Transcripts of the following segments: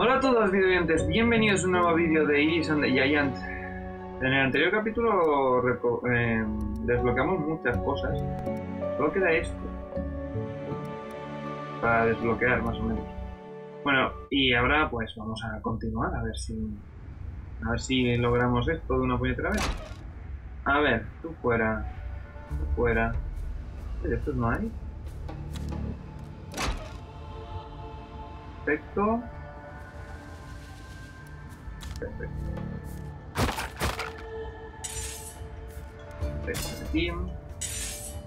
Hola a todos videoyentes, bienvenidos a un nuevo vídeo de Iris and the Giant. En el anterior capítulo eh, desbloqueamos muchas cosas. Solo queda esto. Para desbloquear más o menos. Bueno, y ahora pues vamos a continuar a ver si... A ver si logramos esto de una puñetera vez. A ver, tú fuera. Tú fuera. ¿De estos no hay? Perfecto. Perfecto.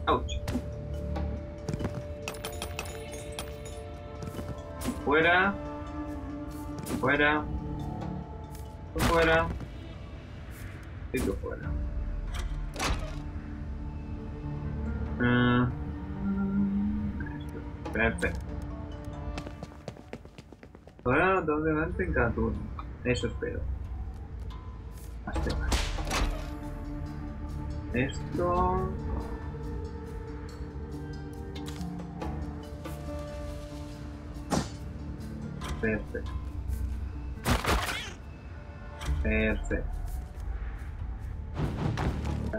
Ouch. Fuera. Fuera. Fuera. Y tú fuera. Ah. Perfecto. Ahora dos delante en cada turno. Eso espero. Más temas. Esto. Perfecto. Perfecto.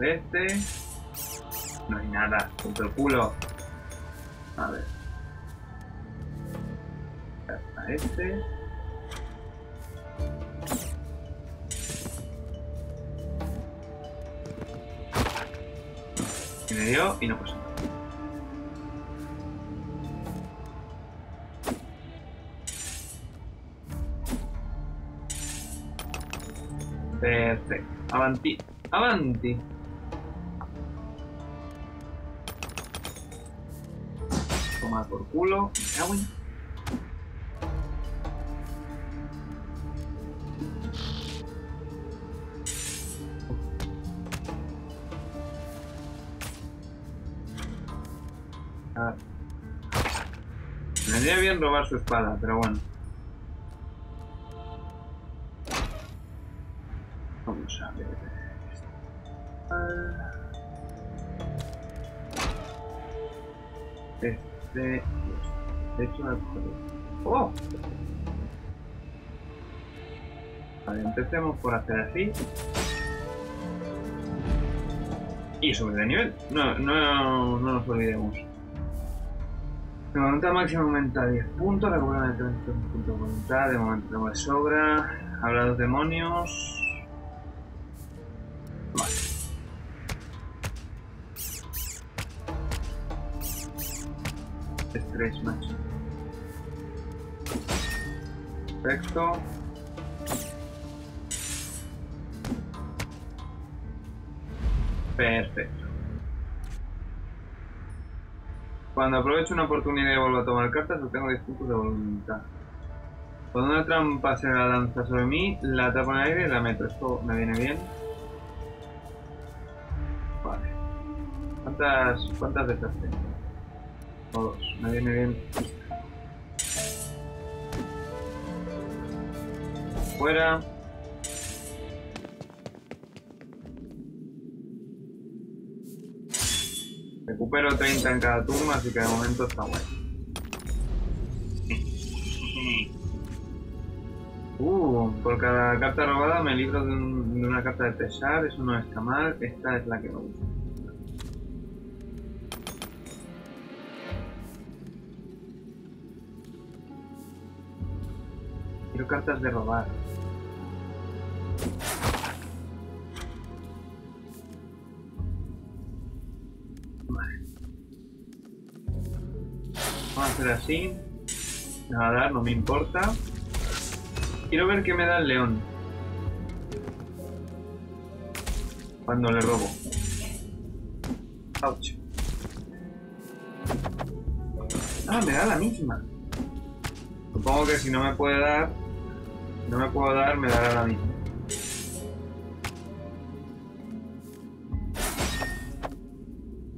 Este. No hay nada. Punto el culo. A ver. A este. Me dio y no nada. Perfecto. Avanti. Avanti. Toma por culo. Me cago en- robar su espada, pero bueno. Vamos a ver. Este. y este. De hecho, me acuerdo. ¡Oh! Empecemos por hacer así. Y subir de nivel. No, no, no nos olvidemos. La voluntad máxima aumenta a 10 puntos, la cubierta de 30 puntos de voluntad, de momento tengo de sobra. Habla de los demonios. Vale. Estrés máximo. Perfecto. Perfecto. Cuando aprovecho una oportunidad y vuelvo a tomar cartas, obtengo 10 puntos de voluntad. Cuando una trampa se la lanza sobre mí, la tapo en el aire y la meto. Esto me viene bien. Vale. ¿Cuántas, cuántas de estas tengo? O dos. Me viene bien. Fuera. Recupero 30 en cada turno, así que de momento está bueno. Uh, por cada carta robada me libro de, de una carta de pesar, eso no está mal, esta es la que me gusta. Quiero cartas de robar. Así. Nada, no me importa. Quiero ver qué me da el león. Cuando le robo. Ouch. Ah, me da la misma. Supongo que si no me puede dar, si no me puedo dar, me dará la misma.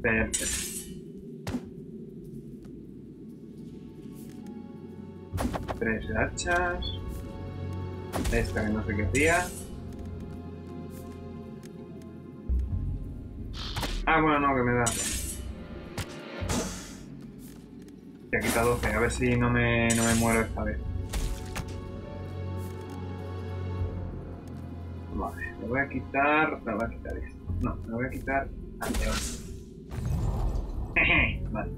Perfecto. Tres hachas. Esta que no sé qué hacía. Ah, bueno, no, que me da. Te ha quitado 12, a ver si no me, no me muero esta vez. Vale, me voy a quitar. Me voy a quitar esto. No, me voy a quitar vale.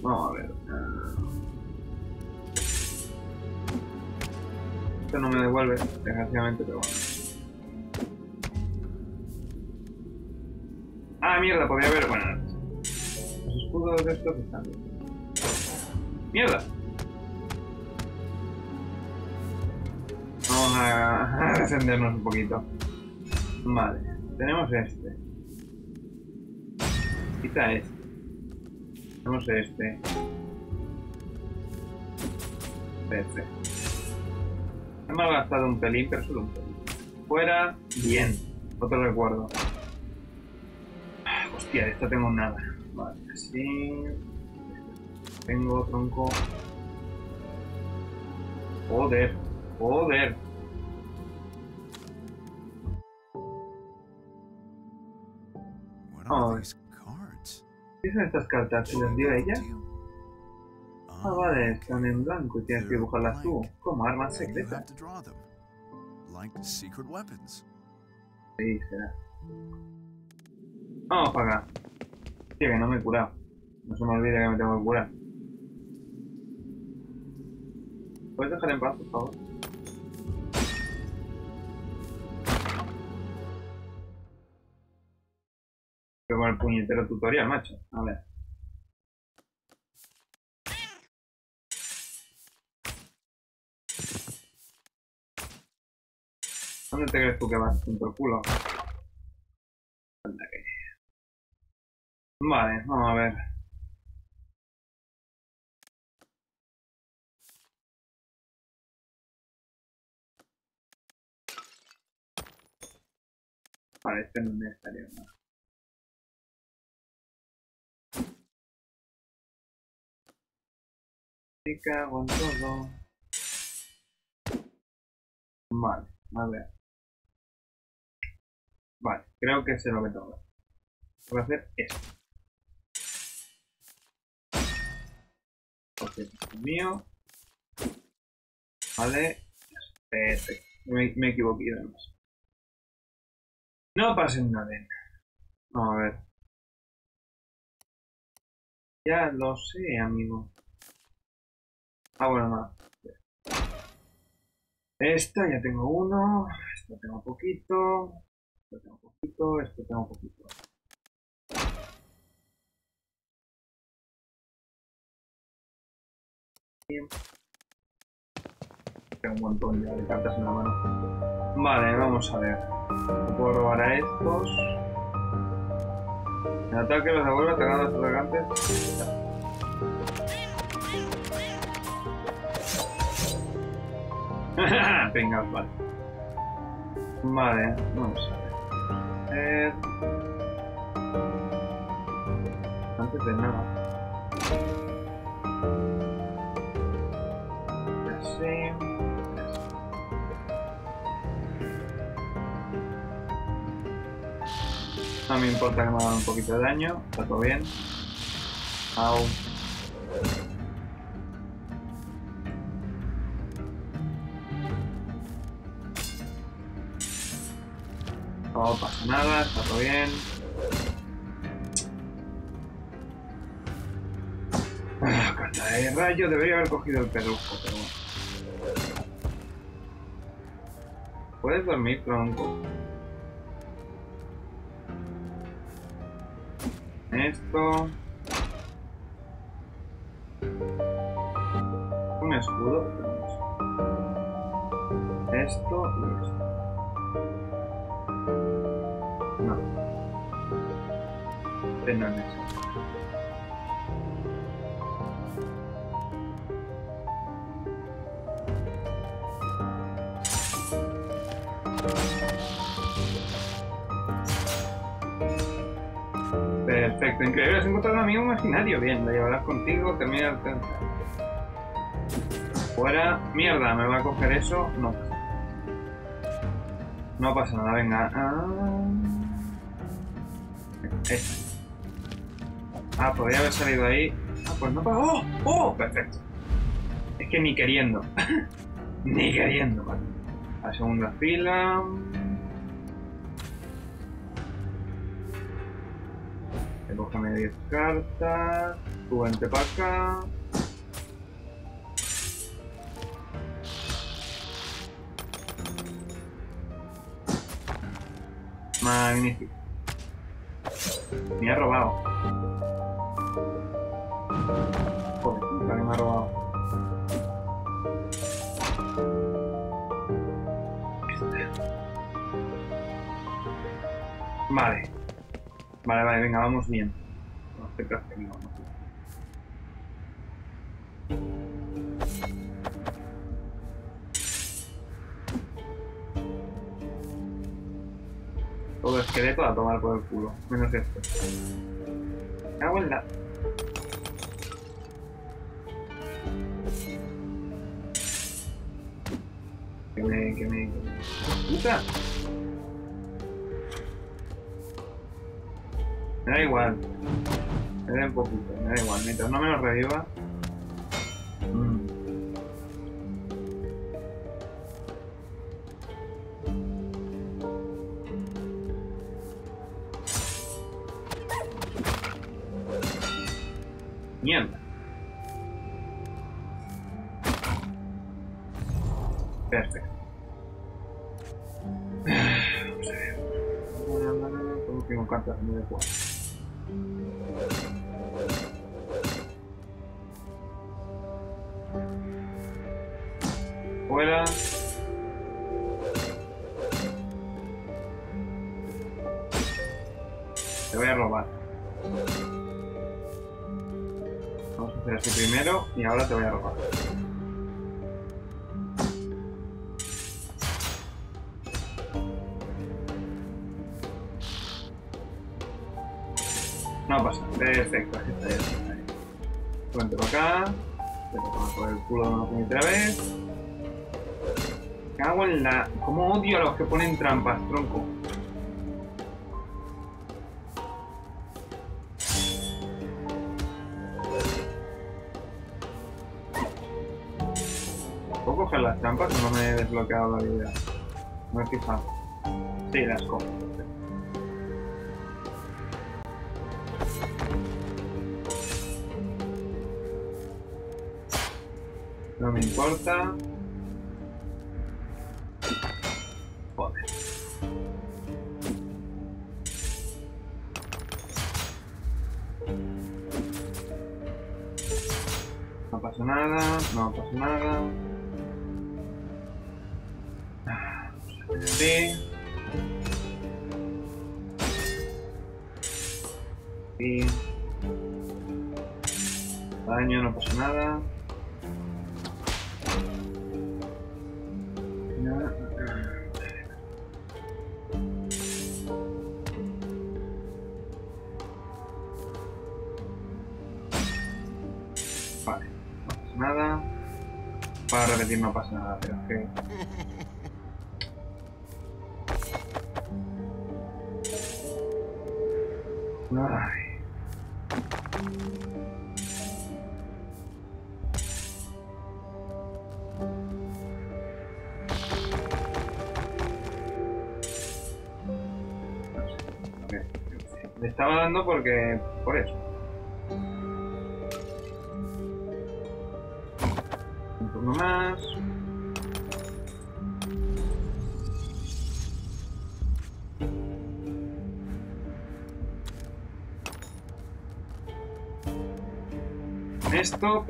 Vamos a ver. No me devuelve, desgraciadamente, pero bueno. Ah, mierda, podría haber. Bueno, los escudos de estos están bien. ¡Mierda! Vamos a, a descendernos un poquito. Vale, tenemos este. Quita este. Tenemos este. Perfecto. Hemos gastado un pelín, pero solo un pelín. Fuera, bien. Otro recuerdo. Ah, Hostia, de esto tengo nada. Vale, así. Tengo tronco. Joder, joder. Oh. ¿Qué son estas cartas? ¿Se las dio ella? Ah, vale, están en blanco y tienes que dibujarlas tú. Como armas And you have secretas. to draw them, like secret weapons. Sí, será. Vamos para acá. Tío, que no me he curado. No se me olvide que me tengo que curar. ¿Puedes dejar en paz, por favor? Pero con el puñetero tutorial, macho. A ver. ¿Dónde te crees tú que vas? ¿En por culo? Vale, vamos a ver. Vale, este no me estaría mal. Me cago en todo. Vale, a ver. Vale, creo que sé lo que tengo. Voy a hacer esto. Porque es mío. Vale. Perfecto. Me, me equivoqué además. No pasen nada. Vamos a ver. Ya lo sé, amigo. Ah, bueno, nada. Esta ya tengo uno. Esto tengo poquito. Esto tengo poquito. Esto tengo poquito. Bien. Tengo un montón ya de cartas en la mano. Vale, vamos a ver. Puedo robar a estos. En ataque los devuelve a los atacantes. Venga, vale. Vale, vamos a ver. Eh, Antes de nada. Así. No me importa que me hagan un poquito de daño, está todo bien. Au. No pasa nada, está todo bien. Ah, carta de rayo, debería haber cogido el pedrusco, pero bueno. ¿Puedes dormir, tronco? Esto. Un escudo. Esto y esto. Perfecto, increíble. Has encontrado un amigo imaginario. Bien, lo llevarás contigo, el tren. Fuera. Mierda, ¿me va a coger eso? No. No pasa nada, venga. Ah. Ah, podría haber salido ahí. Ah, pues no pasa. ¡Oh! ¡Oh! Perfecto. Es que ni queriendo. ni queriendo, vale. La segunda fila. Recógeme 10 cartas. Tú vente para acá. Magnífico. Me ha robado. Joder, me ha robado. Vale. Vale, vale, venga, vamos bien. No no vamos bien. Todo esqueleto a tomar por el culo. Menos esto. Me hago en la... me... Que me... que me- ¡Puta! Me da igual. Me da un poquito, me da igual. Mientras no me lo reviva. Hacer así primero y ahora te voy a robar. No pasa, perfecto, aquí está, está. ahí. Para acá, te tomas por el culo una puñetera vez. Cago en la. ¿Cómo odio a los que ponen trampas, tronco? Desbloqueado la vida? No he fijado. Sí, las cojo. No me importa. Joder. No pasa nada, no pasa nada. Porque... por eso. Un turno más. Esto,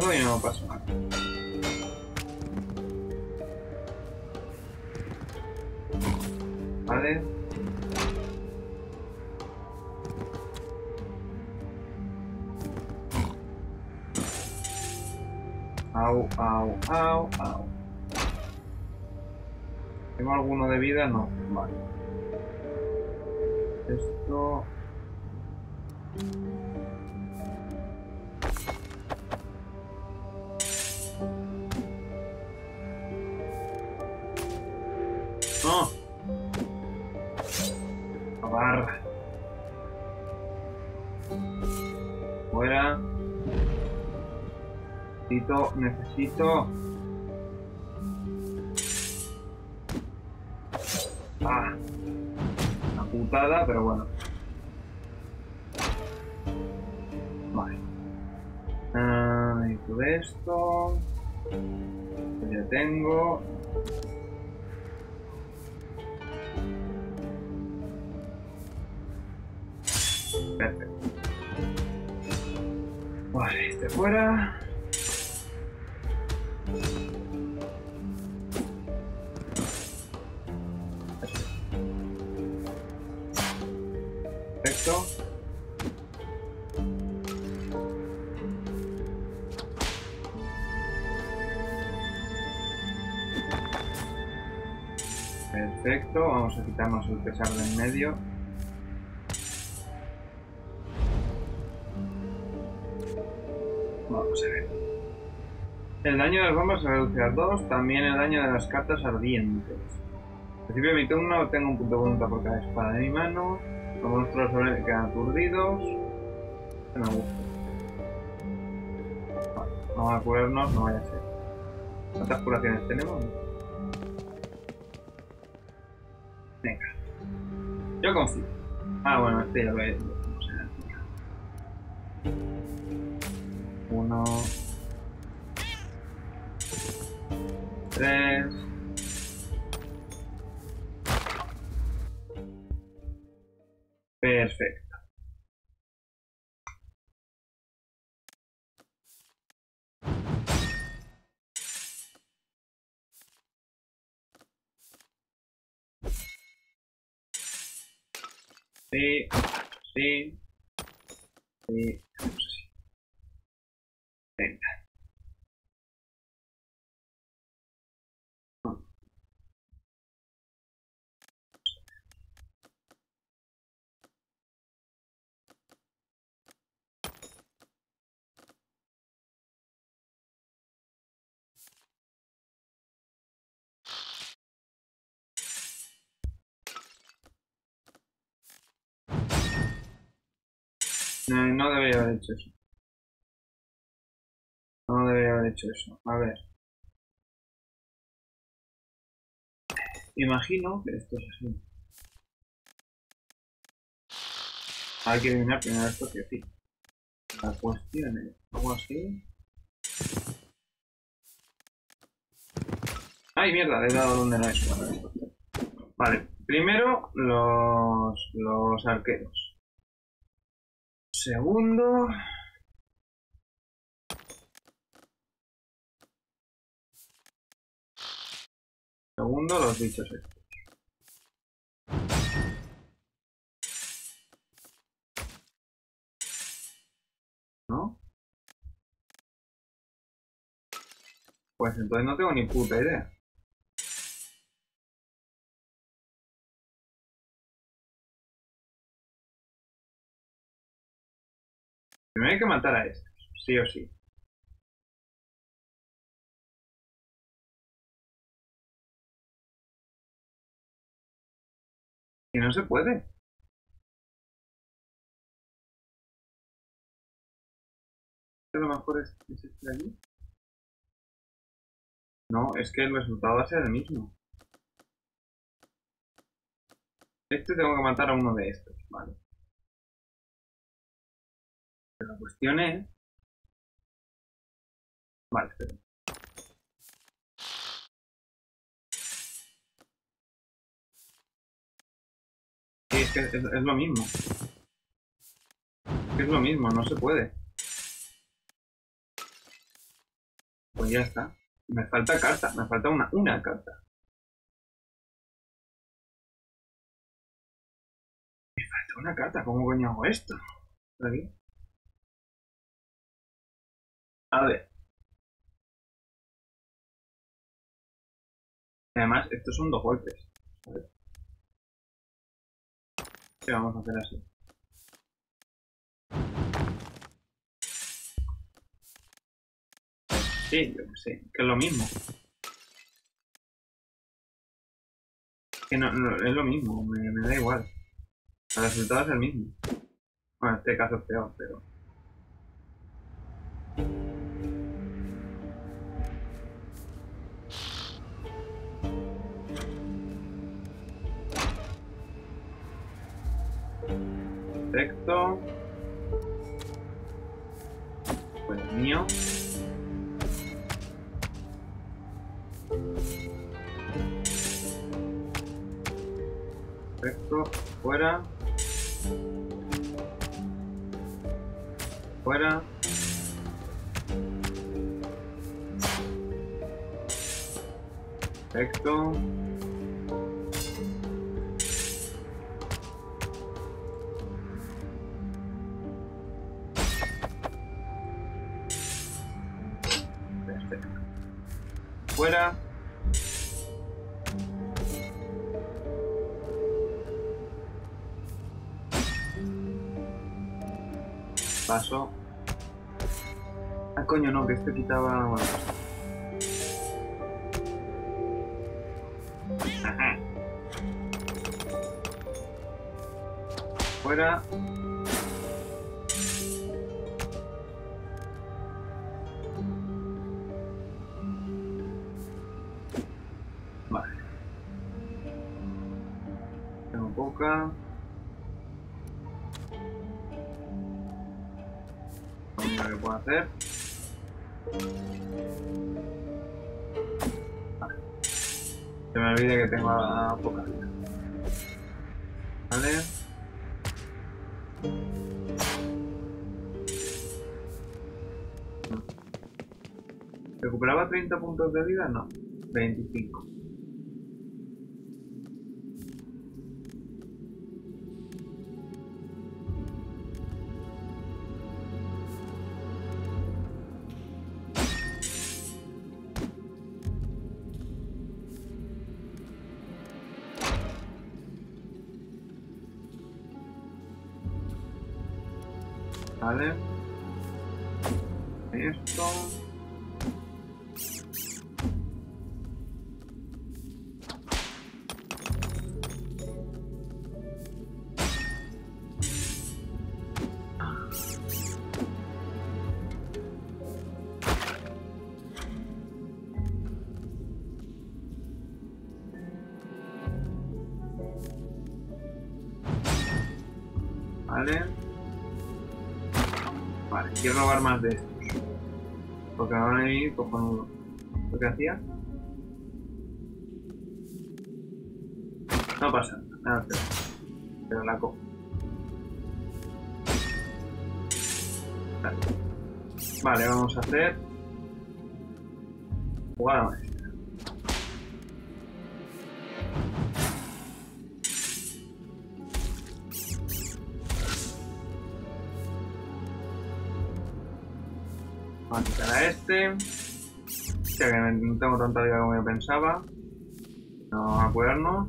arriesgado y no pasó nada. Vale. Au, au, au, au. ¿Tengo alguno de vida? No. Vale. Esto... Necesito. Ah. Una putada, pero bueno. Vale. Ah, todo esto. Ya tengo. Vamos a quitarnos el pesar de en medio. Vamos a ver. El daño de las bombas se reduce a 2, también el daño de las cartas ardientes. Al principio de mi turno tengo un punto de voluntad por cada espada de mi mano. Los monstruos sobre quedan aturdidos. No me gusta. Vamos a curarnos, no vaya a ser. ¿Cuántas curaciones tenemos? Yo confío. Ah, bueno, este ya Sí, sí, sí, sí. Venga. No, debería haber hecho eso. No debería haber hecho eso. A ver. Imagino que esto es así. Hay que adivinar primero esto que sí. La cuestión es algo así. ¡Ay, mierda! Le he dado donde no es. Vale, primero los, los arqueros. Segundo. Segundo, los bichos estos. ¿No? Pues entonces no tengo ni puta idea. Primero hay que matar a estos, sí o sí. Y no se puede. A lo mejor es, es este de allí. No, es que el resultado va a ser el mismo. Este tengo que matar a uno de estos, vale. Pero la cuestión es... Vale, espera. Sí, es que es, lo mismo. Es lo mismo, no se puede. Pues ya está. Me falta carta, me falta una, una carta. Me falta una carta, ¿cómo coño hago esto? ¿Por aquí? A ver. Además, estos son dos golpes. ¿Qué vamos a hacer así? Sí, yo que sé, que es lo mismo. Que no, no, es lo mismo, me, me da igual. El resultado es el mismo. Bueno, en este caso es peor, pero... Perfecto. Pues mío. Perfecto. Fuera. Fuera. Perfecto. Fuera. Paso. Ah, coño, no, que este quitaba... tengo a, poca vida. Vale. ¿Recuperaba 30 puntos de vida? No. 25. Cojonudo. ¿Lo que hacía? No pasa nada, pero, la cojo. Vale. Vamos a hacer. Vamos a a este. Que no tengo tanta vida como yo pensaba. No vamos a curarnos.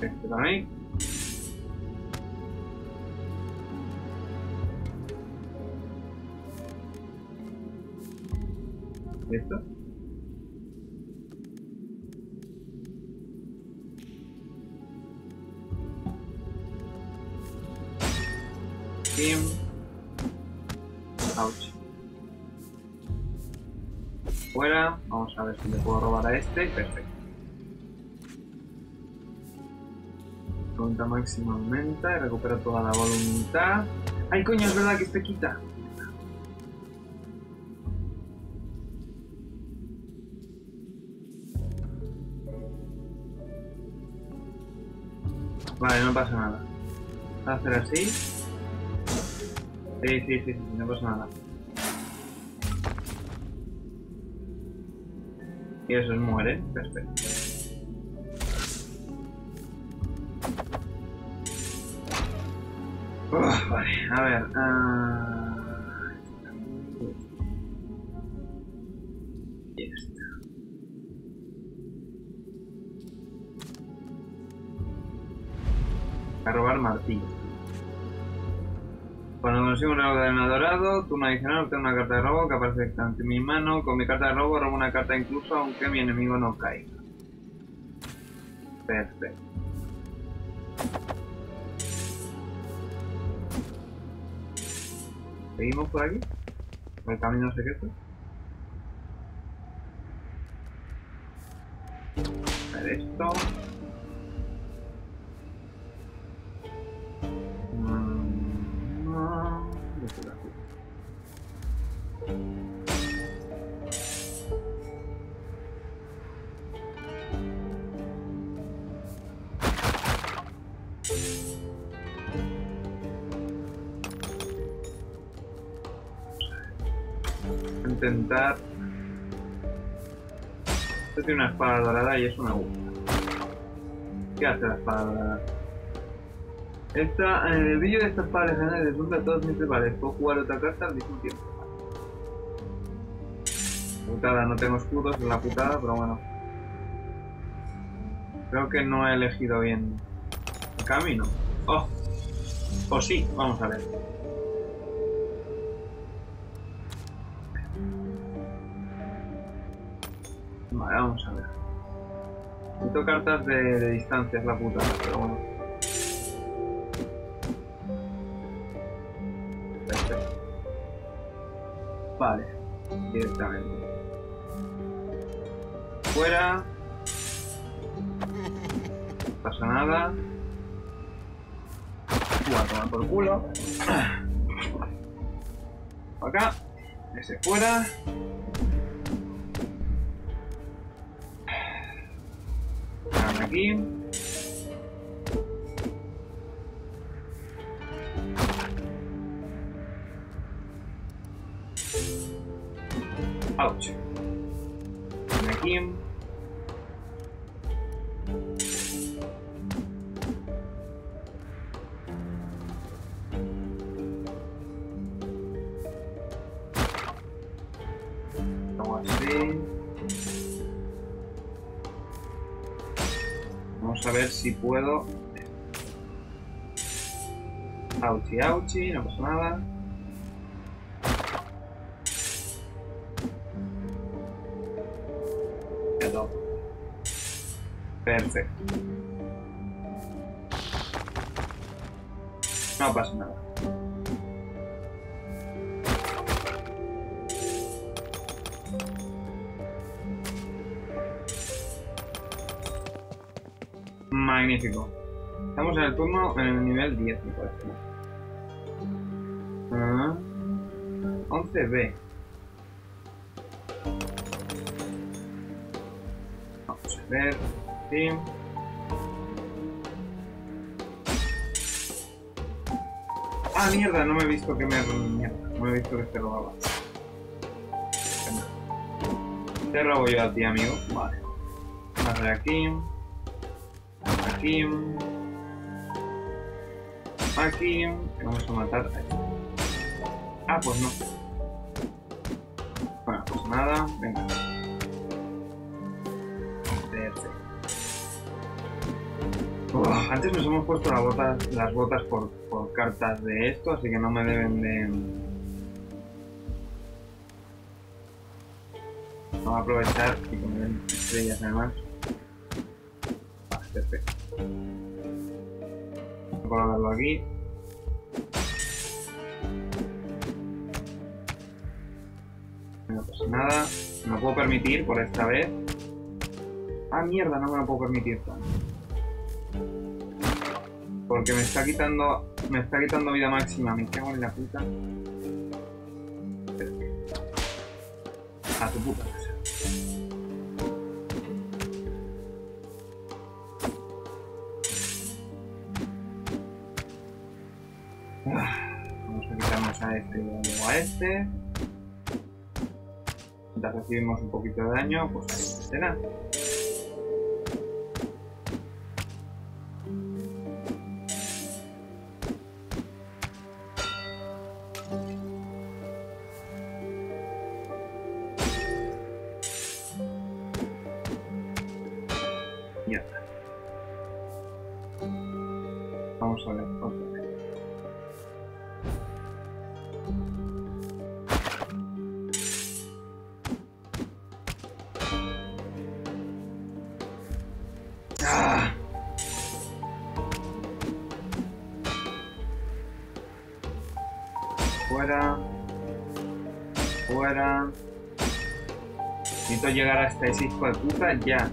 Este también. ¿Listo? Team. Ouch. Fuera. Vamos a ver si le puedo robar a este. Perfecto. Voluntad máxima aumenta y recupera toda la voluntad. ¡Ay, coño! Es verdad que este quita. No pasa nada. Hacer así. Sí, sí, sí, sí, no pasa nada. Y eso es muere. Perfecto. Uf, vale, a ver. ah, consigo un orden dorado, turno adicional, obtengo una carta de robo que aparece ante mi mano. Con mi carta de robo robo una carta incluso aunque mi enemigo no caiga. Perfecto. ¿Seguimos por aquí? ¿Por el camino secreto? A ver esto. Espada dorada y eso me gusta. ¿Qué hace la espada dorada? Esta, en el vídeo de esta espada legendaria resulta a todos mis rivales. Puedo jugar otra carta al mismo tiempo. Putada, no tengo escudos, es la putada, pero bueno. Creo que no he elegido bien el camino. Oh, o sí, vamos a ver. Vamos a ver. Necesito cartas de, de distancia, es la puta, pero bueno. Perfecto. Vale, directamente. Fuera. No pasa nada. Voy a tomar por culo. Acá. Ese fuera. Ahora No pasa nada. Perfecto. No pasa nada. Magnífico. Estamos en el turno en el nivel 10, me parece. 11B. Vamos a ver. Sí. Ah, mierda, no me he visto que me... Mierda, no me he visto que te robaba. Te robo yo a ti, amigo. Vale. A ver aquí. Aquí. Aquí. Vamos a matar este. Ah, pues no. Nos hemos puesto las botas, por, cartas de esto, así que no me deben de... Vamos a aprovechar y poner estrellas además. Vale, perfecto. Voy a colocarlo aquí. No nada. Me puedo permitir por esta vez. Ah, mierda, no me lo puedo permitir. Porque me está quitando. Me está quitando vida máxima. Me cago en la puta. A tu puta casa. Vamos a quitarnos a este y a este. Mientras recibimos un poquito de daño, pues ahí será. Ese hijo puta ya.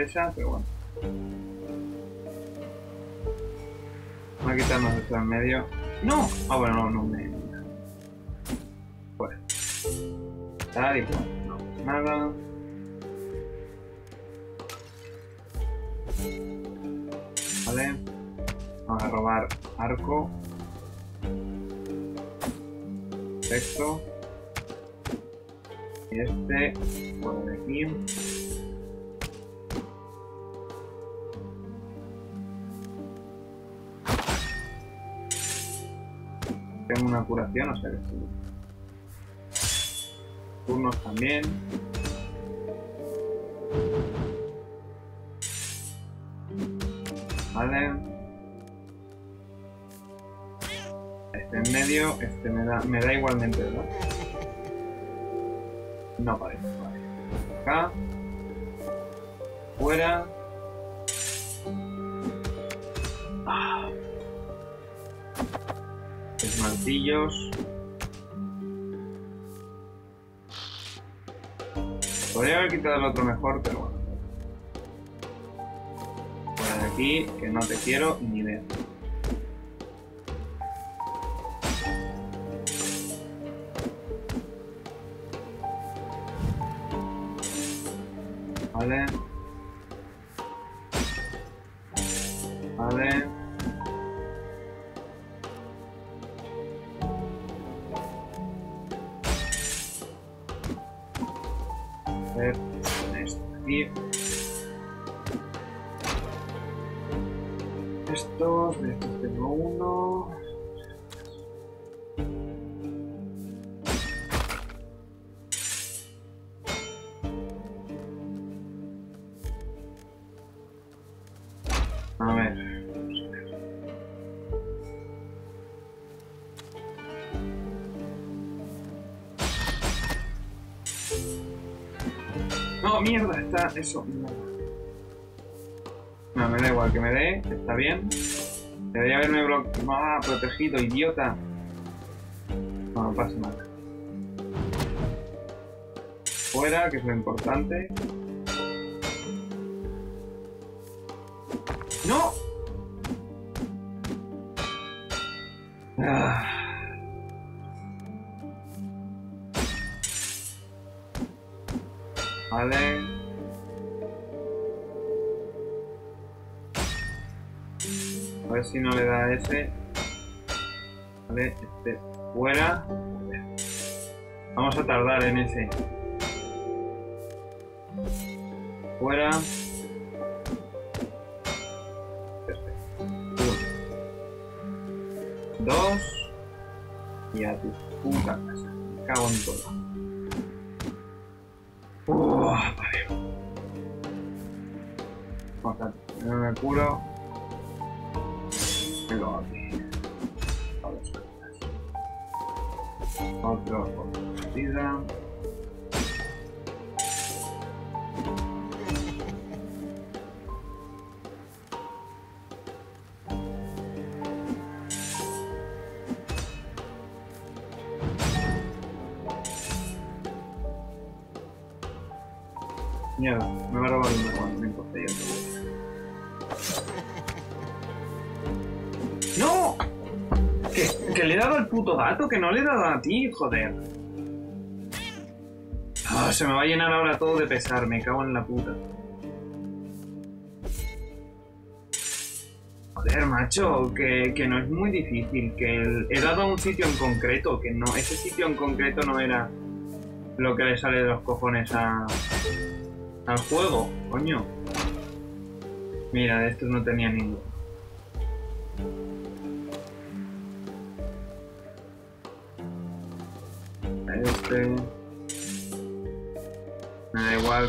Esa, pero bueno. Voy a quitarnos esto en medio. ¡No! Ah, bueno, no, no me. Pues. Tal y curación, o sea que. Turnos también. Vale. Este en medio, este me da, me da igualmente, ¿verdad? No parece, vale. Acá. Fuera. Martillos. Podría haber quitado el otro mejor, pero bueno. De aquí, que no te quiero ni ver. Esto aquí. Estos tengo uno. No, mierda, está eso. No. me da igual que me dé, está bien. Debería haberme blo- ah, protegido, idiota. No, no pasa nada. Fuera, que es lo importante. Si no le da ese. Vale, este fuera. Vamos a tardar en ese. Fuera. Dos. Y a tu puta casa. Me cago en todo. Que no le he dado a ti, joder. Ah, se me va a llenar ahora todo de pesar, me cago en la puta. Joder, macho, que, que no es muy difícil, que he dado a un sitio en concreto, que no, ese sitio en concreto no era lo que le sale de los cojones a, al juego, coño. Mira, de estos no tenía ninguno.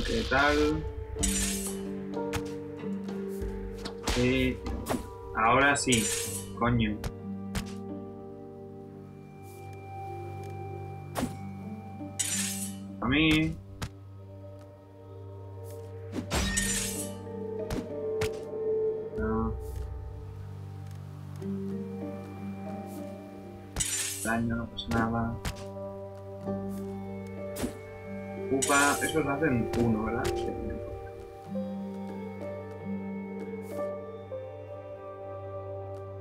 Que tal. Sí. Ahora sí, coño. A mí. Esos hacen uno, ¿verdad?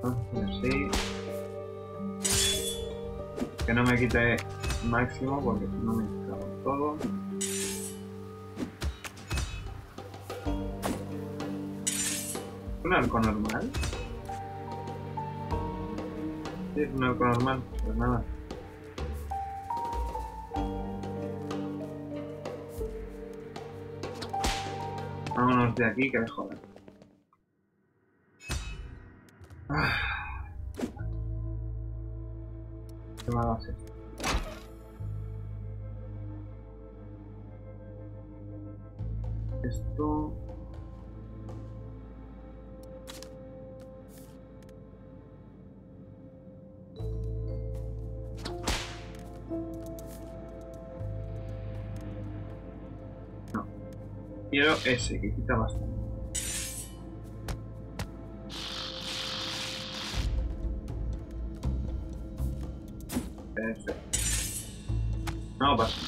Entonces sí. Que no me quite máximo porque si no me en todo. ¿Un arco normal? Sí, es un arco normal, pues nada. De aquí que me jodan. Ese, que quita bastante. Perfecto. No pasa.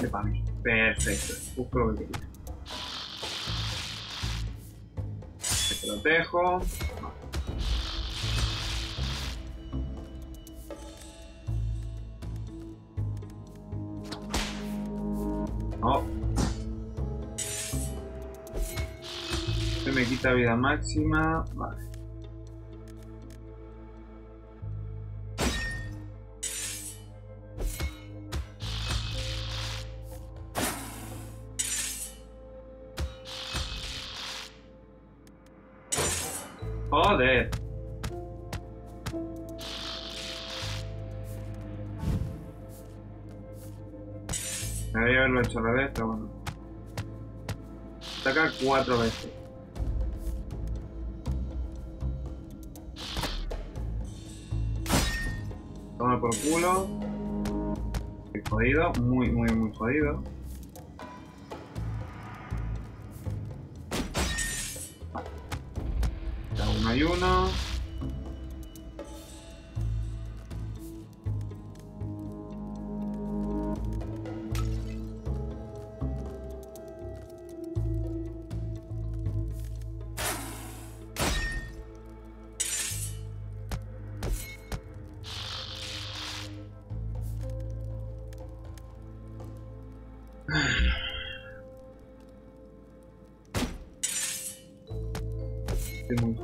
De para mí. Perfecto. Busco lo que quería. Te protejo. Vida máxima. Vale.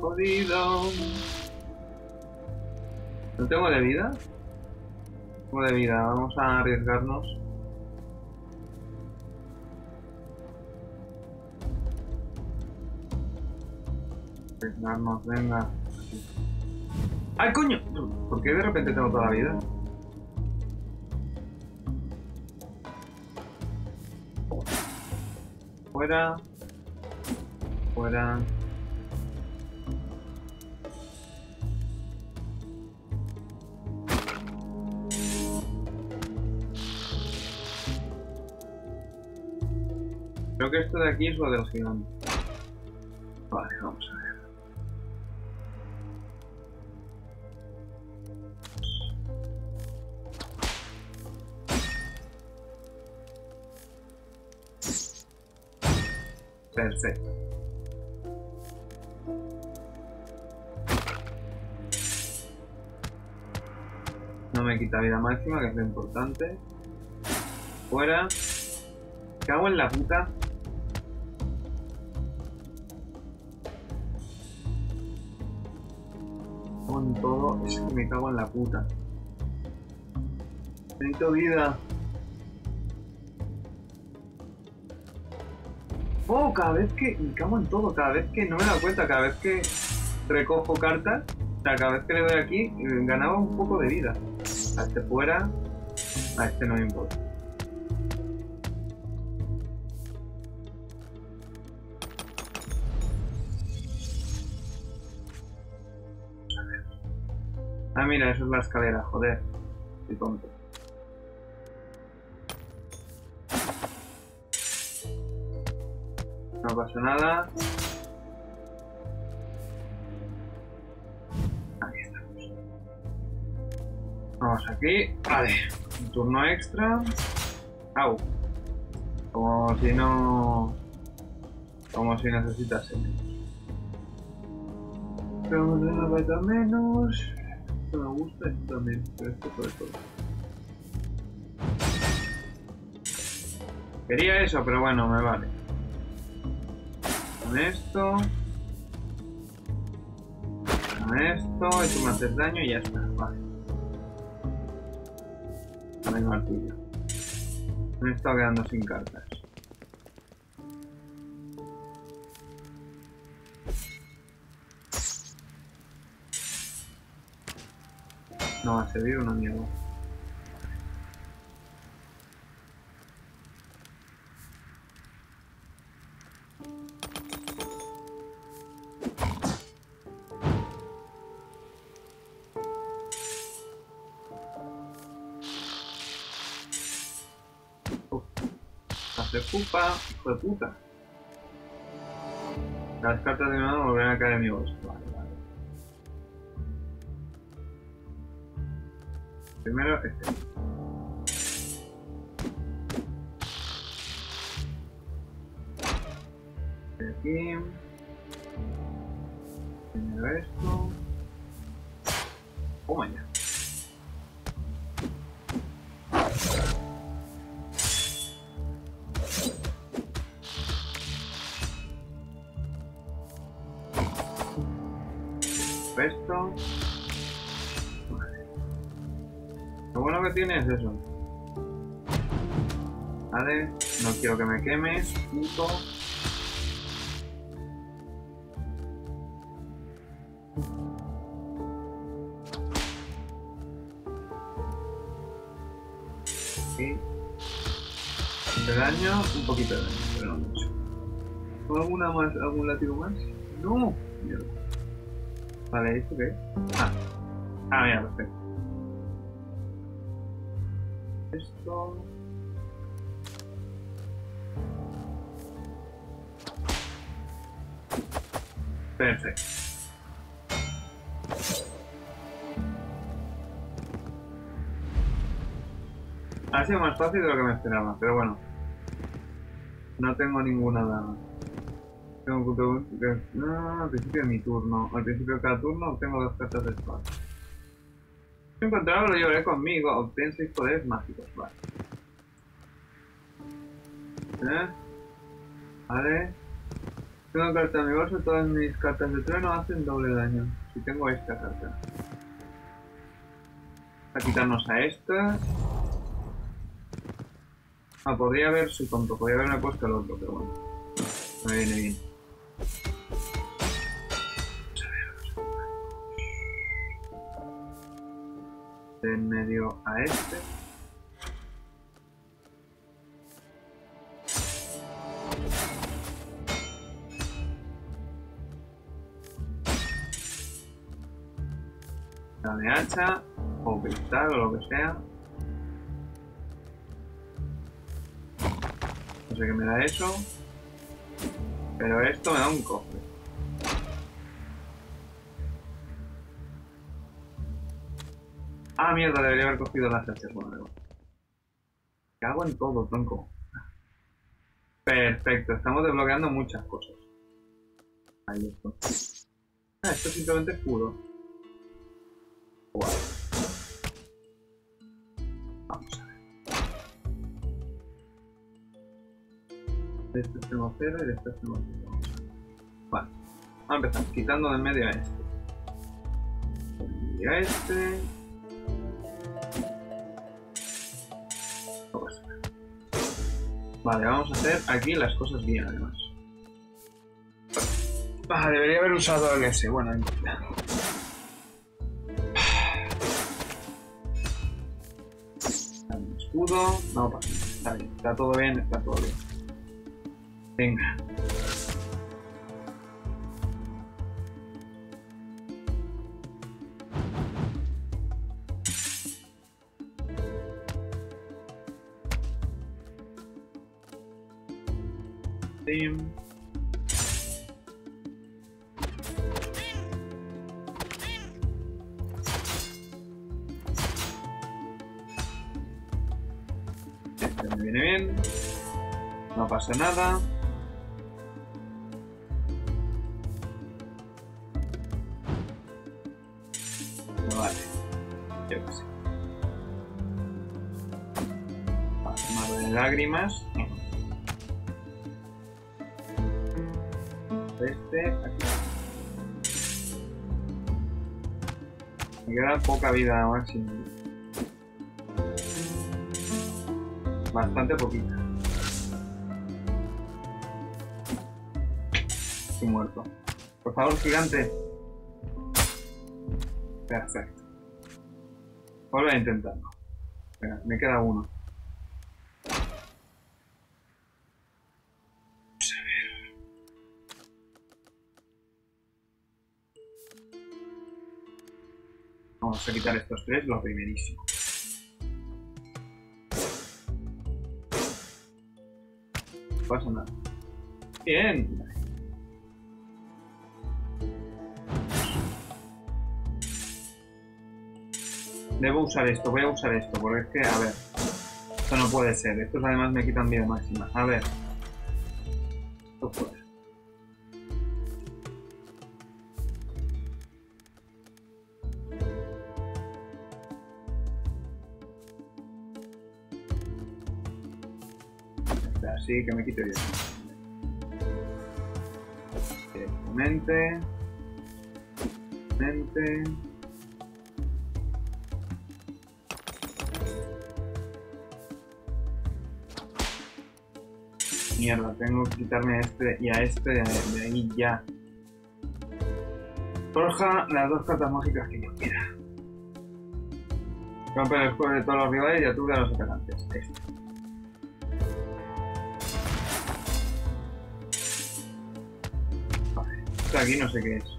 Jodido. ¿No tengo de vida? Tengo de vida, vamos a arriesgarnos. Arriesgarnos, venga. ¡Ay, coño! ¿Por qué de repente tengo toda la vida? Fuera. Fuera. Que esto de aquí es lo del gigante. Vale, vamos a ver. Perfecto. No me quita vida máxima, que es lo importante. Fuera. Cago en la puta. Todo. Es que me cago en la puta. Necesito vida. Oh, cada vez que. Me cago en todo. Cada vez que. No me dado cuenta. Cada vez que recojo cartas. O sea, cada vez que le doy aquí. Ganaba un poco de vida. A este fuera. A este no me importa. Mira, eso es la escalera, joder. Qué tonto. No pasa nada. Aquí estamos. Vamos aquí. Vale. Un turno extra. Au. Como si no... Como si necesitase. Vamos de una beta menos. Esto me gusta, esto también, pero esto sobre todo. Quería eso, pero bueno, me vale. Con esto. Con esto, tú me haces daño y ya está, vale. Venga al tuyo. Me he estado quedando sin cartas. No va a servir una mierda. Hace pupa, hijo de puta. Las cartas de mano volverán a caer en mi bolso. Primero este. Aquí. Primero esto. Toma ya. No quiero que me queme. Punto. Sí. De daño, un poquito de daño, pero no mucho. ¿Alguna más, algún látigo más? No. Mierda. Vale, ¿esto qué es? Ah. Ah, mira, perfecto. Esto... fácil de lo que me esperaba, pero bueno. No tengo ninguna dama. Tengo que... No, al principio de mi turno. Al principio de cada turno obtengo dos cartas de espada. Si encontrado lo llevaré conmigo. Obtén seis poderes mágicos. Vale. ¿Eh? Vale. Tengo carta en mi bolso. Todas mis cartas de trueno hacen doble daño. Si tengo esta carta. A quitarnos a esta. Ah, podría haber, soy tonto, podría haberme puesto el otro, pero bueno. Me viene bien. De en medio a este. Dame hacha, o cristal, o lo que sea. Sé qué me da eso. Pero esto me da un cofre. Ah, mierda, debería haber cogido las hachas. Bueno, igual. Cago en todo, tronco. Perfecto, estamos desbloqueando muchas cosas. Ahí esto. Ah, esto es simplemente escudo. Guau. Este tengo cero y de este a ver. Vale. Vamos a empezar quitando de en medio a este. Y a este. Vale, vamos a hacer aquí las cosas bien además. Ah, debería haber usado el S. Bueno, Escudo, no pasa nada. Está bien, está todo bien, está todo bien. Venga. Este me viene bien. No pasa nada. Poca vida máximo. Bastante poquita. Estoy muerto. Por favor, gigante. Perfecto. Vuelve a intentarlo. Me queda uno. Vamos a quitar estos tres, lo primerísimo. No pasa nada. Bien. Debo usar esto, voy a usar esto, porque es que, a ver. Esto no puede ser. Estos además me quitan vida máxima. A ver. Así que me quito yo. Directamente. Directamente. Mierda, tengo que quitarme a este y a este de, de ahí ya. Forja las dos cartas mágicas que yo quiera. Rompe el escudo de todos los rivales y aturde a los atacantes. Este. Aquí no sé qué es.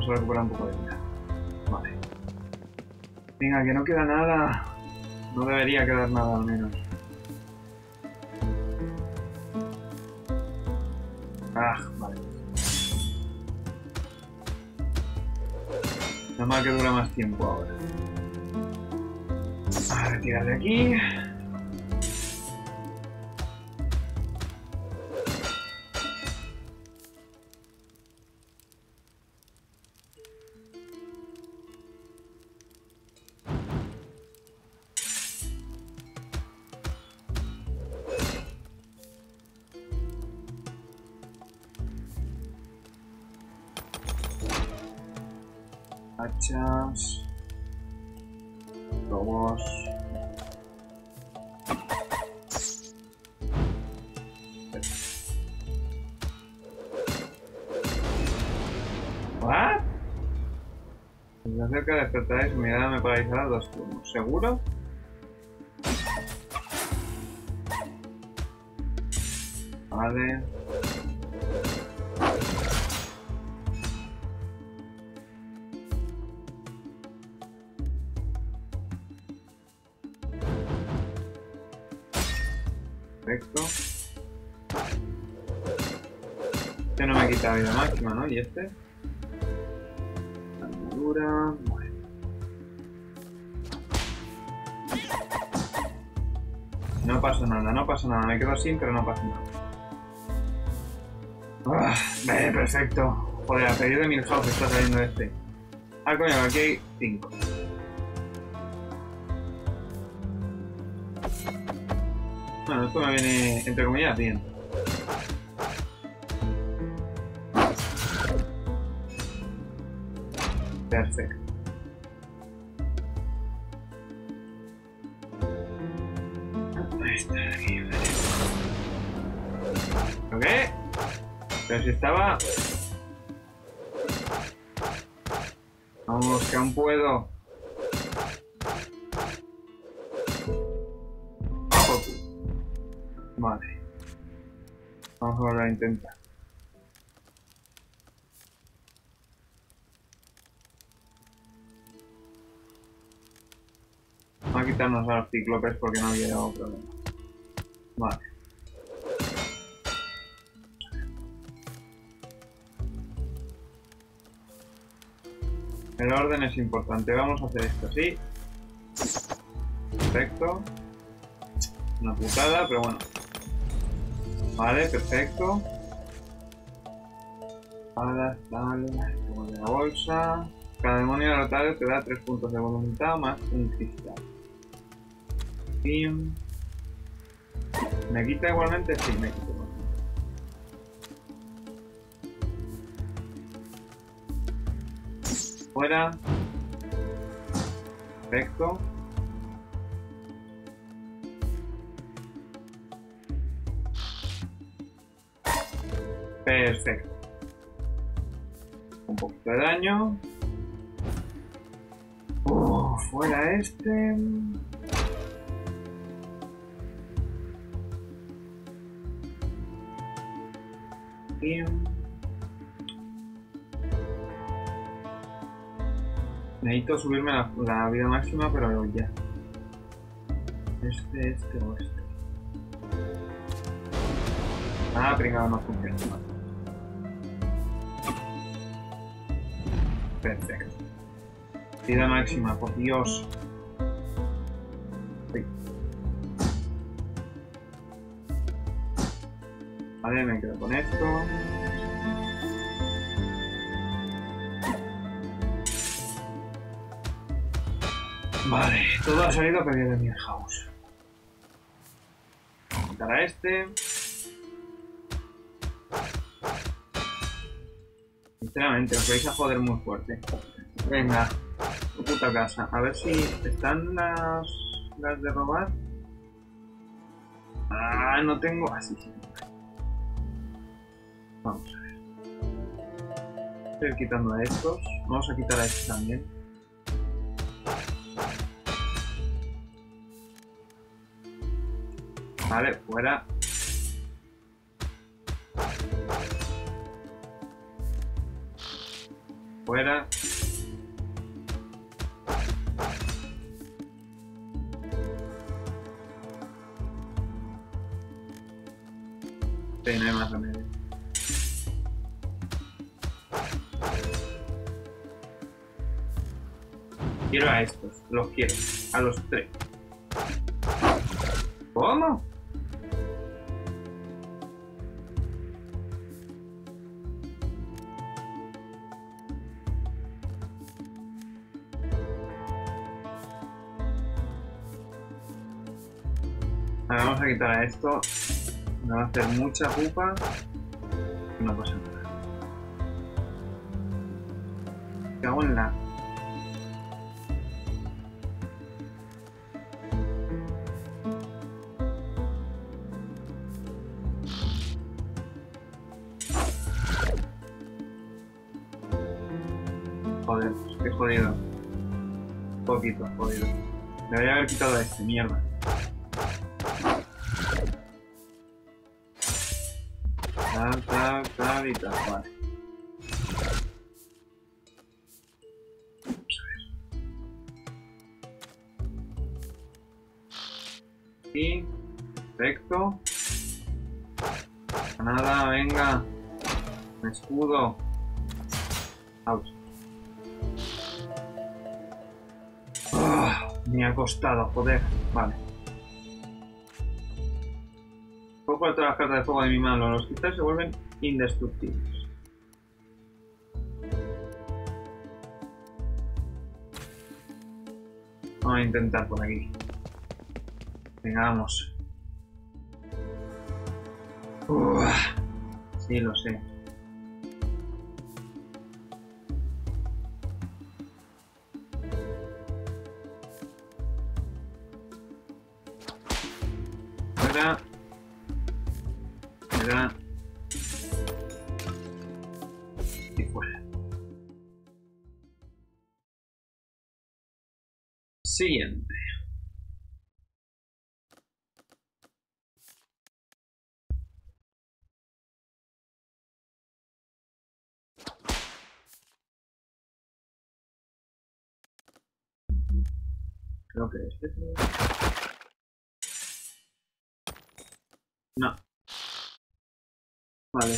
Vamos a recuperar un poco de vida. Vale. Venga, que no queda nada. No debería quedar nada al menos. Ah, vale. Nada mal que dura más tiempo ahora. A retirar de aquí. Se acerca de despertar y su mirada me paralizará dos turnos. ¿Seguro? Vale. Perfecto. Este no me quita vida máxima, ¿no? ¿Y este? Nada. Me quedo sin, pero no pasa nada. Ah, vale, perfecto. Joder, a pedido de Milhouse está saliendo este. Ah, coño, aquí hay 5. Bueno, esto me viene, entre comillas, bien. Perfecto. Pero si estaba... Vamos, que aún puedo. Vale. Vamos a volver a intentar. Vamos a quitarnos a los cíclopes porque no había problema. Vale. El orden es importante. Vamos a hacer esto así. Perfecto. Una putada, pero bueno. Vale, perfecto. Vale, vale. Tengo la bolsa. Cada demonio derrotado te da 3 puntos de voluntad más un cristal. ¿Me quita igualmente? Sí, me quita Fuera. Perfecto. Perfecto. Un poquito de daño. Uh, fuera este. Bien. Necesito subirme la, vida máxima, pero ya. Este, este o este. Ah, pringado no funciona. Perfecto. Vida máxima, por Dios. Sí. Vale, me quedo con esto. Vale, todo ha salido a pedir de Milhouse. Vamos a quitar a este. Sinceramente, os vais a joder muy fuerte. Venga, tu puta casa. A ver si están las, las de robar. Ah, no tengo. Ah, sí, sí. Vamos a ver. Estoy quitando a estos. Vamos a quitar a este también. Vale, fuera. Fuera. Sí, no hay más remedio. Quiero a estos, los quiero. A los tres. ¿Cómo? Quitar esto. Me va a hacer mucha pupa. No pasa nada. Cago la. Joder, qué jodido. Un poquito jodido. Debería haber quitado este, mierda. Costado, joder. Vale. Poco de todas las cartas de fuego de mi mano. Los cristales se vuelven indestructibles. Vamos a intentar por aquí. Venga, vamos. Uah, sí, lo sé.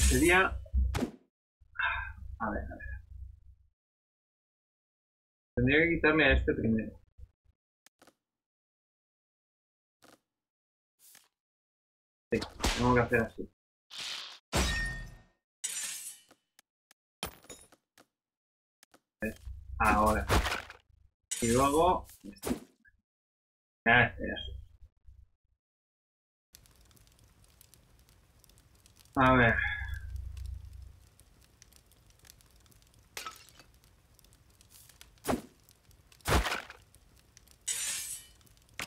Sería. A ver, a ver. Tendría que quitarle a este primero. Sí, tengo que hacer así. Ahora. Y luego. este. Este. A ver.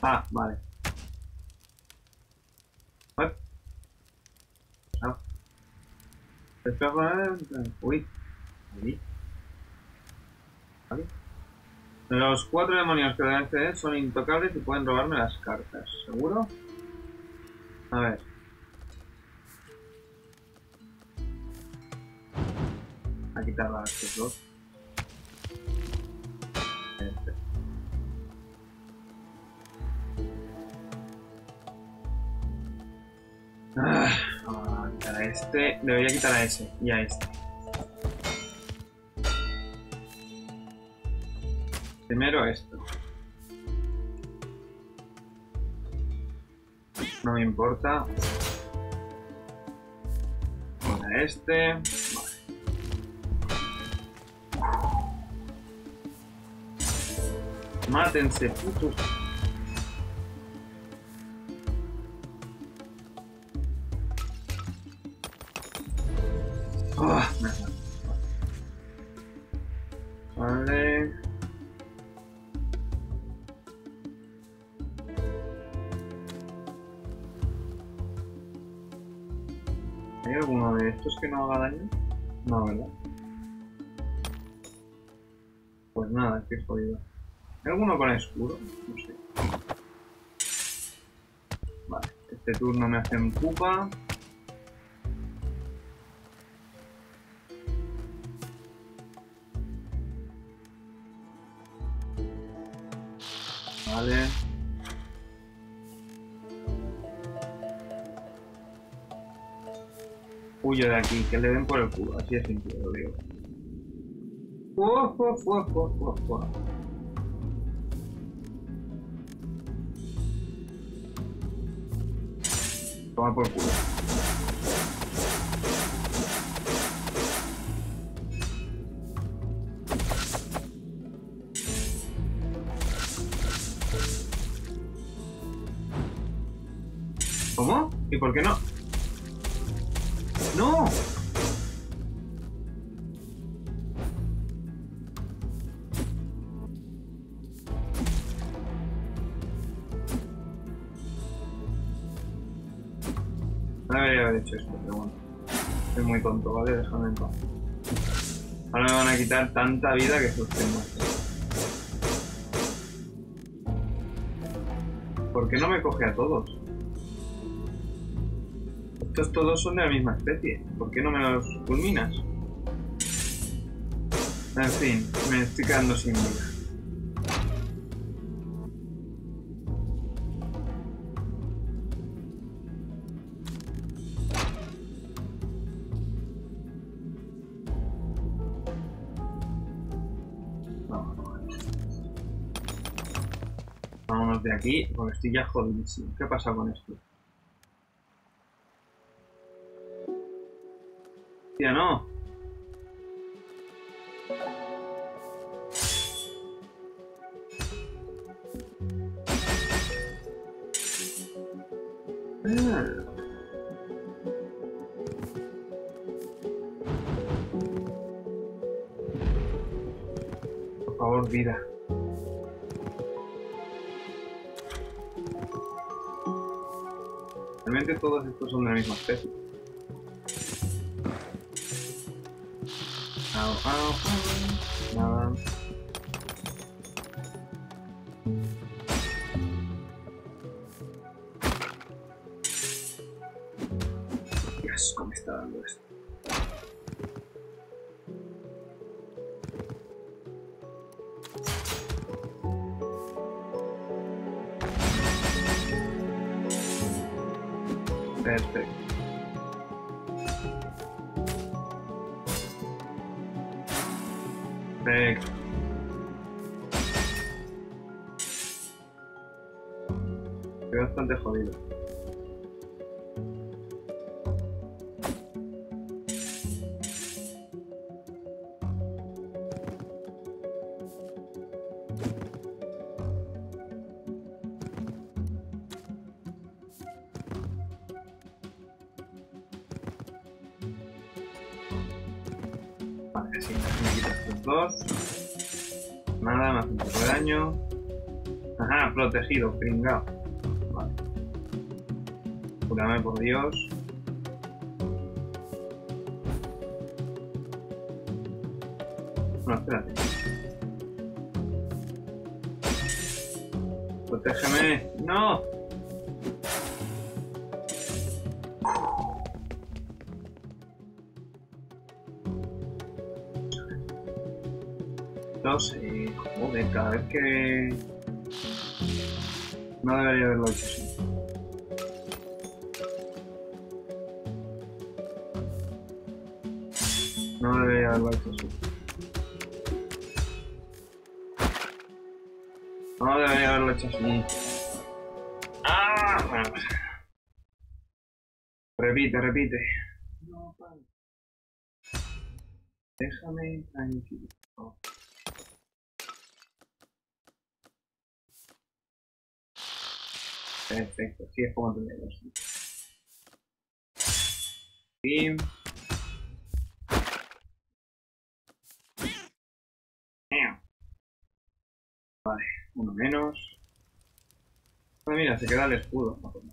Ah, vale. Espera, Uy. Ahí. Vale. Los cuatro demonios que deben son intocables y pueden robarme las cartas. ¿Seguro? A ver. A quitar las estos dos. Este. A este. Debería quitar a ese y a este. Primero esto. No me importa. Ahora este. Vale. Mátense, putos. Este turno me hacen pupa. Vale. Huyo de aquí, que le den por el culo, así es simple, lo digo. Fua, fua, fua, fua, fua, fua. Toma por culo. ¿Cómo? ¿Y por qué? ¡No! Debería haber hecho esto, pero bueno. Soy muy tonto, ¿vale? Déjame en paz. Ahora me van a quitar tanta vida que sostén más. ¿Por qué no me coge a todos? Estos todos son de la misma especie. ¿Por qué no me los culminas? En fin, me estoy quedando sin vida. Aquí porque estoy ya jodidísimo. ¿Qué ha pasado con esto? Tía, no. Misma especie. ¿eh? Au, au, au. Protegido, pringao. Vale. Cúrame, por Dios. No, espérate. Protégeme. ¡No! No sé, joder, cada vez que... No debería haberlo hecho así. No debería haberlo hecho así. No debería haberlo hecho así. ¡Ah! Repite, repite. No. Déjame tranquilo. Perfecto, sí es como tenemos. Bien. Vale, uno menos. Ah, mira, se queda el escudo. No, pues no.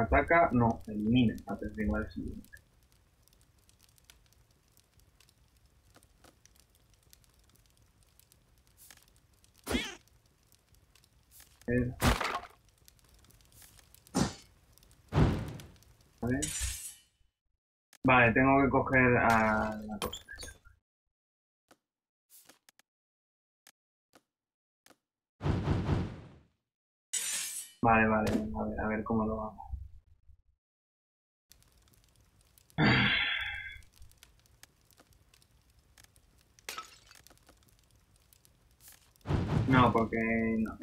Ataca, no, elimina. Antes de. Eh. Vale. Tengo que coger a la cosa. Vale, vale, a ver, a ver cómo lo hago. No, porque no.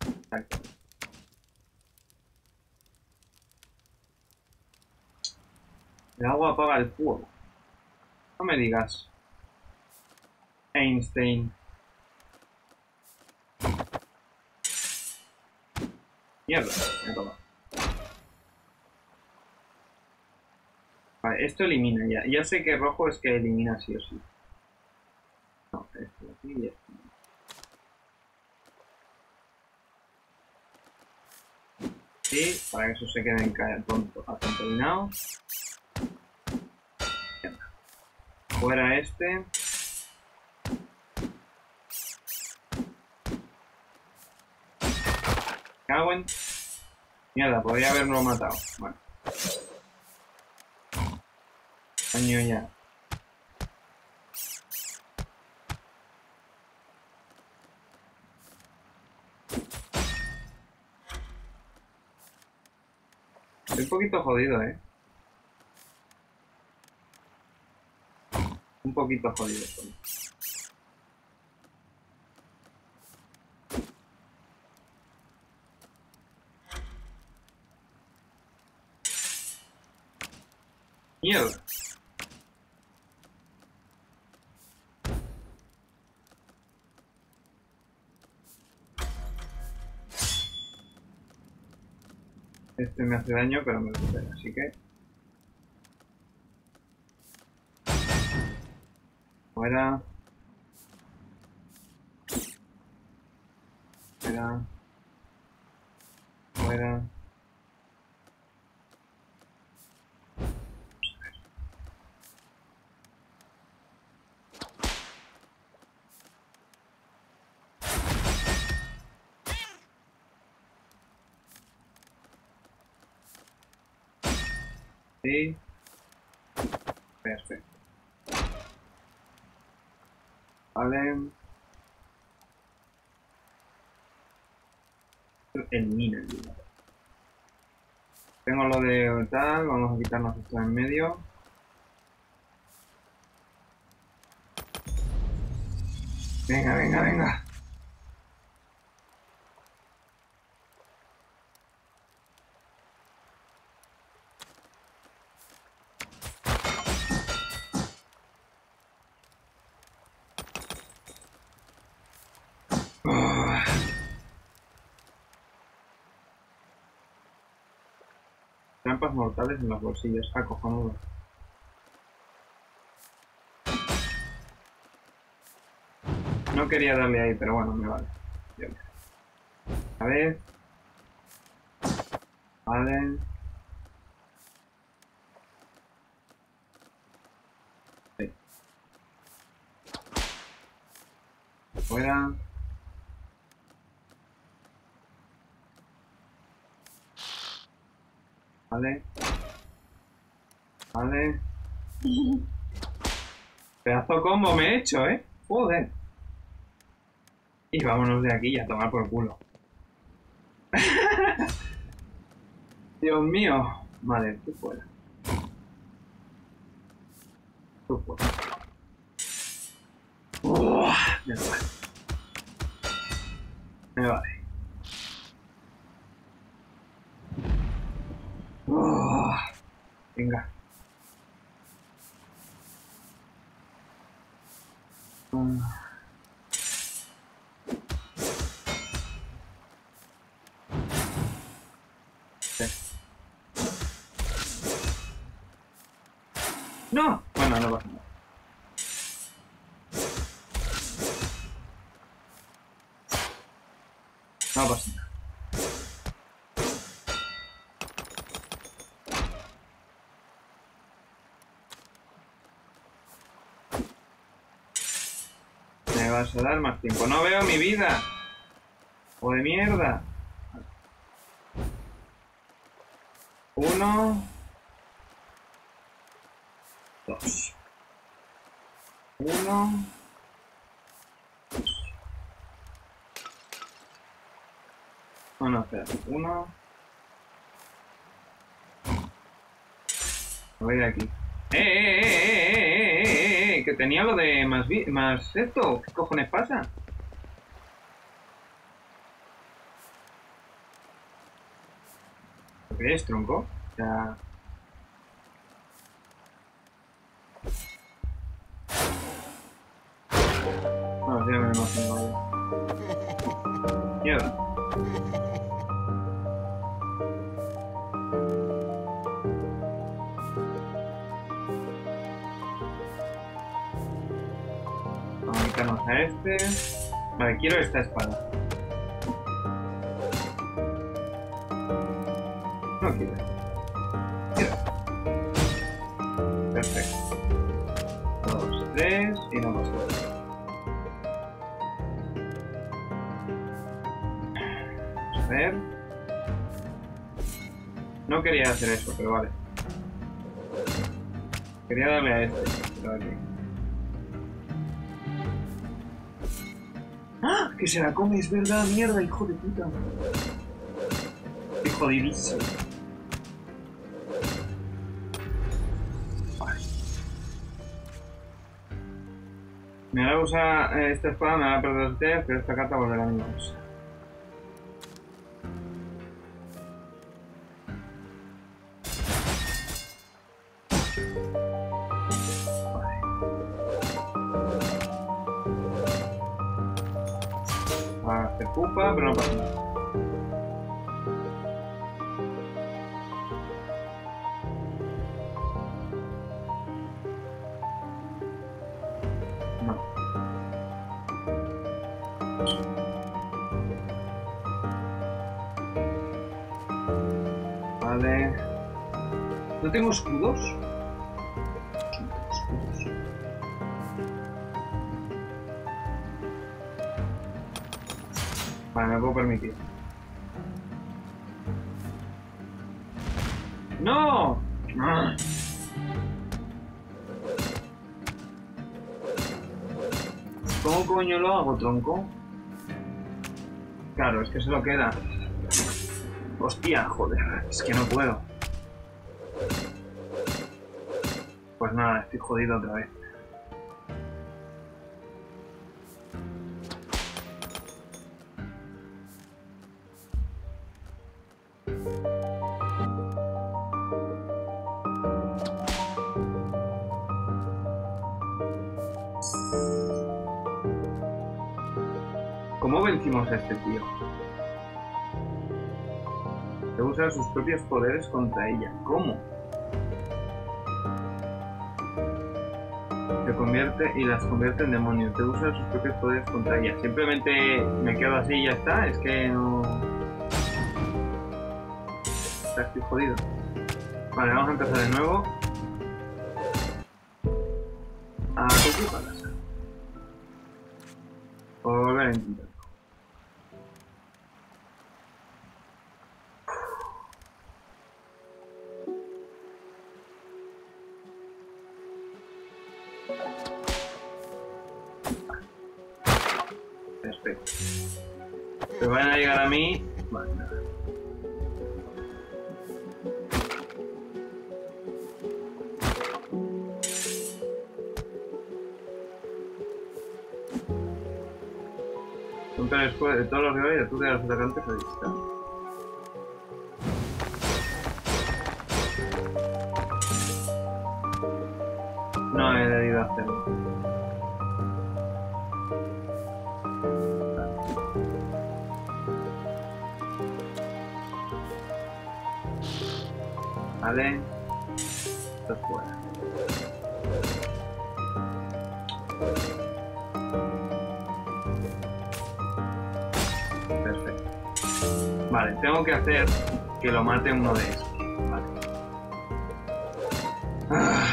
Exacto. El agua apaga el fuego. No me digas. Einstein. Mierda, me toca. Vale, esto elimina ya. Ya sé que rojo es que elimina sí o sí. No, esto aquí y esto. Para que eso se queden atontoinados. Fuera este. Cago en... Mierda, podría haberlo matado. Bueno. Daño ya. Un poquito jodido, eh. Un poquito jodido. Mierda. Este me hace daño, pero me recupera, así que... Fuera. Fuera. Fuera. Perfecto. Vale. Elimina. Tengo lo de tal, vamos a quitarnos esto en medio. Venga, venga, venga. Ah. Mortales en los bolsillos. Ah. No quería darle ahí, pero bueno, me vale. A ver. Vale. Sí. Fuera. Vale. Vale. Pedazo combo me he hecho, ¿eh? Joder. Y vámonos de aquí y a tomar por culo. Dios mío. Vale, tú fuera. Tú fuera. Me vale. Me vale. Uah, venga. No, bueno, no nada. No pasa nada. Me a dar más tiempo. No veo mi vida. O de mierda. Uno. Dos. Uno. No, no, espera. Uno. Voy de aquí. ¡Eh, eh, eh, eh, eh, eh, Que tenía lo de más, más esto. ¿Qué cojones pasa? ¿Qué es, tronco? O sea... quiero esta espada. no quiere. Tira. Perfecto. Dos, tres y no pasa nada. Vamos a ver. No quería hacer eso, pero vale. Quería darle a este, pero aquí. Que se la come, es verdad, mierda, hijo de puta. Qué jodidísimo. Vale. Me va a usar eh, esta espada, me va a perder los dedos, pero esta carta volverá a mi bolsa. Vale. ¿No tengo escudos? Vale, me puedo permitir. ¡No! ¿Cómo coño lo hago, tronco? Claro, es que se lo queda. Hostia, joder, es que no puedo. Pues nada, estoy jodido otra vez. Sus propios poderes contra ella. ¿Cómo? Se convierte y las convierte en demonios. Te usa sus propios poderes contra ella. Simplemente me quedo así y ya está. Es que no. Está estoy jodido. Vale, vamos a empezar de nuevo. Después de todos los rivales, tú de los atacantes a distancia. No he debido hacerlo. Vale. Tengo que hacer que lo mate uno de estos. Vale. Ah.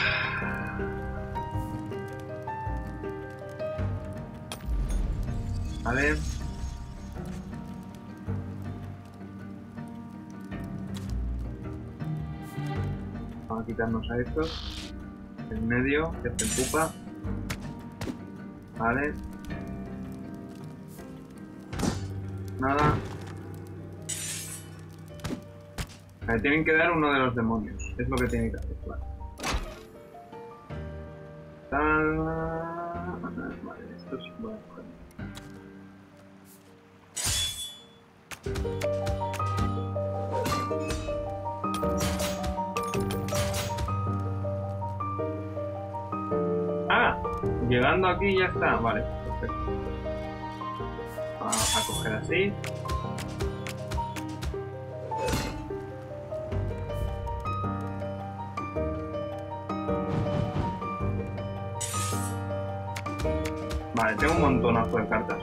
Vale. Vamos a quitarnos a estos. En medio, que se empupa. Vale. Nada. Me tienen que dar uno de los demonios. Es lo que tienen que hacer, Vale, esto es bueno. Ah, llegando aquí ya está. Vale, perfecto. Vamos a coger así. Vale, tengo un montonazo de cartas.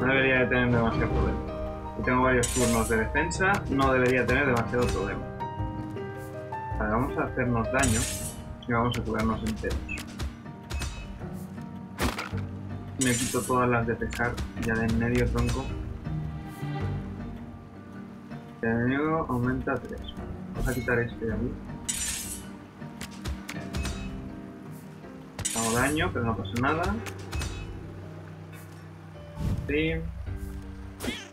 no debería de tener demasiado problema. Y tengo varios turnos de defensa, no debería tener demasiado problema. Vale, vamos a hacernos daño y vamos a curarnos enteros. Me quito todas las de pescar ya de en medio tronco. El enemigo aumenta 3. Vamos a quitar este de aquí. Hago daño, pero no pasa nada. Sí.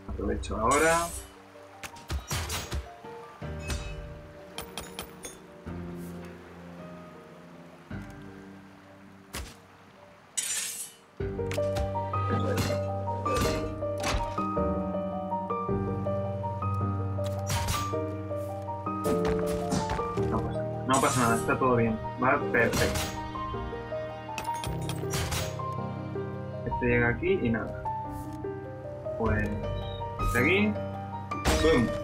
Aprovecho ahora. No pasa nada, está todo bien. Va perfecto. Este llega aquí y nada. Pues. Este aquí. ¡Bum!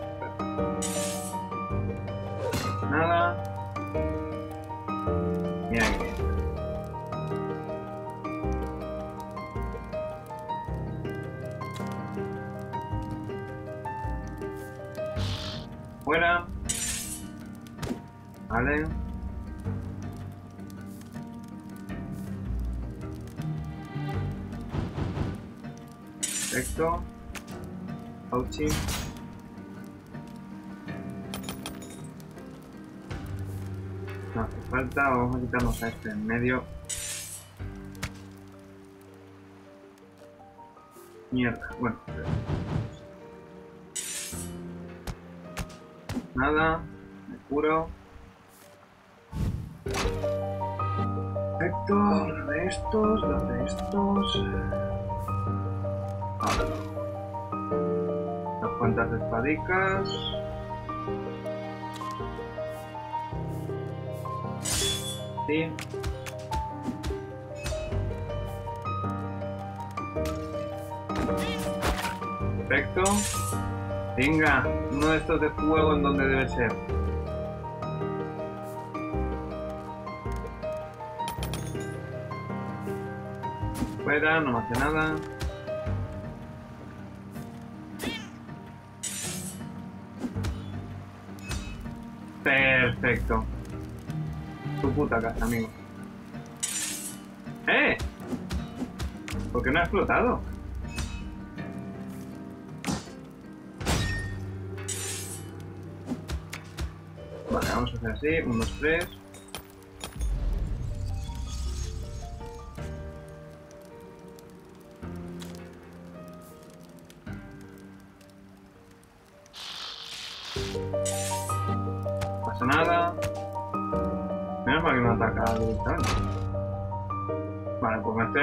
Vamos a este en medio. Mierda, bueno. Nada, me curo. Perfecto, uno de estos, dos de estos. Ahora. Unas cuantas espadicas. Perfecto. Venga, uno de de fuego en donde debe ser. Fuera, no hace nada. Perfecto. Puta casa, amigo. ¡Eh! ¿Por qué no ha explotado? Vale, vamos a hacer así. 1, 2,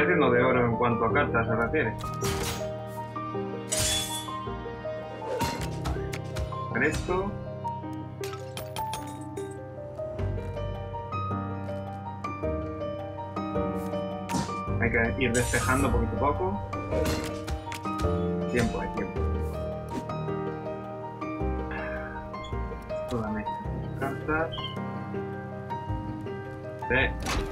Haciendo de oro en cuanto a cartas se refiere. Vale. Esto. Hay que ir despejando poquito a poco. Tiempo, hay tiempo. Todas estas cartas. C.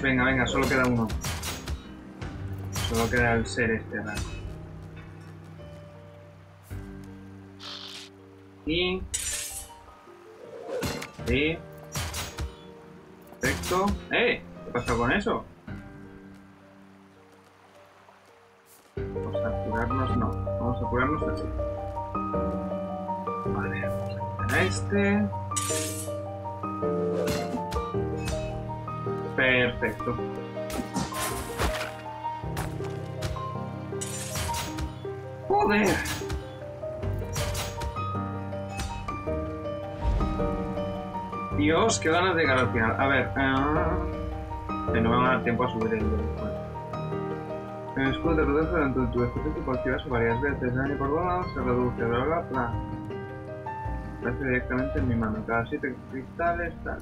Venga, venga, solo queda uno. Solo queda el ser este raro. Y... Sí. Perfecto. ¡Eh! ¿Qué pasa con eso? Perfecto. Joder. Dios, qué ganas de final. A ver. que no me va a dar tiempo a subir el. El escudo de protege durante tu ejército por activarse varias veces. Daño por bola se reduce, bla bla bla. Aparece directamente en mi mano. Cada 7 cristales, tal.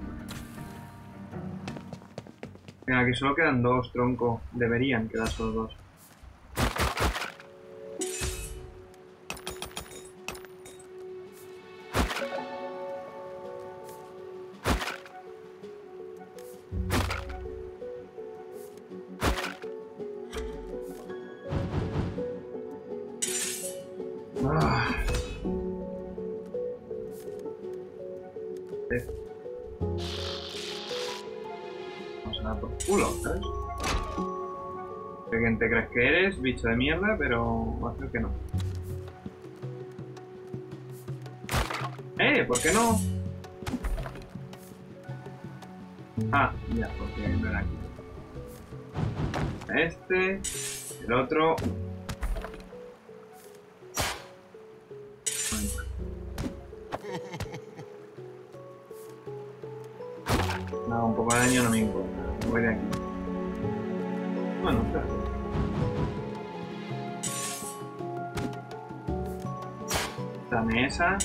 Venga, que solo quedan dos, tronco. Deberían quedar solo dos. Ah. Este. Por culo, ¿sabes? ¿Qué quién te crees que eres? Bicho de mierda, pero va a ser que no. ¡Eh! ¿Por qué no? Ah, ya, porque no era aquí. Este, el otro. No, un poco de daño no me importa. Esa.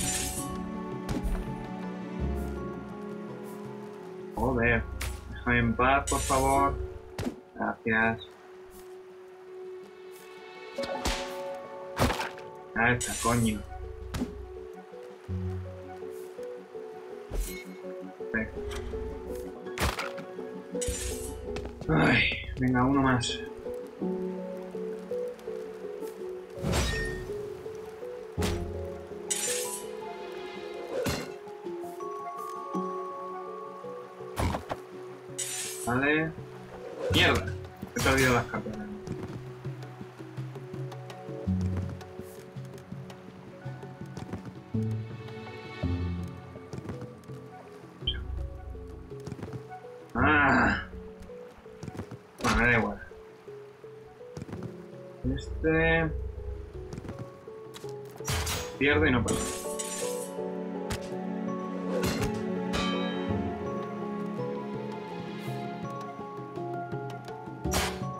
Joder. Déjame en paz, por favor. Gracias. Ah, está, coño. Ay, venga, uno más. Y no pasa.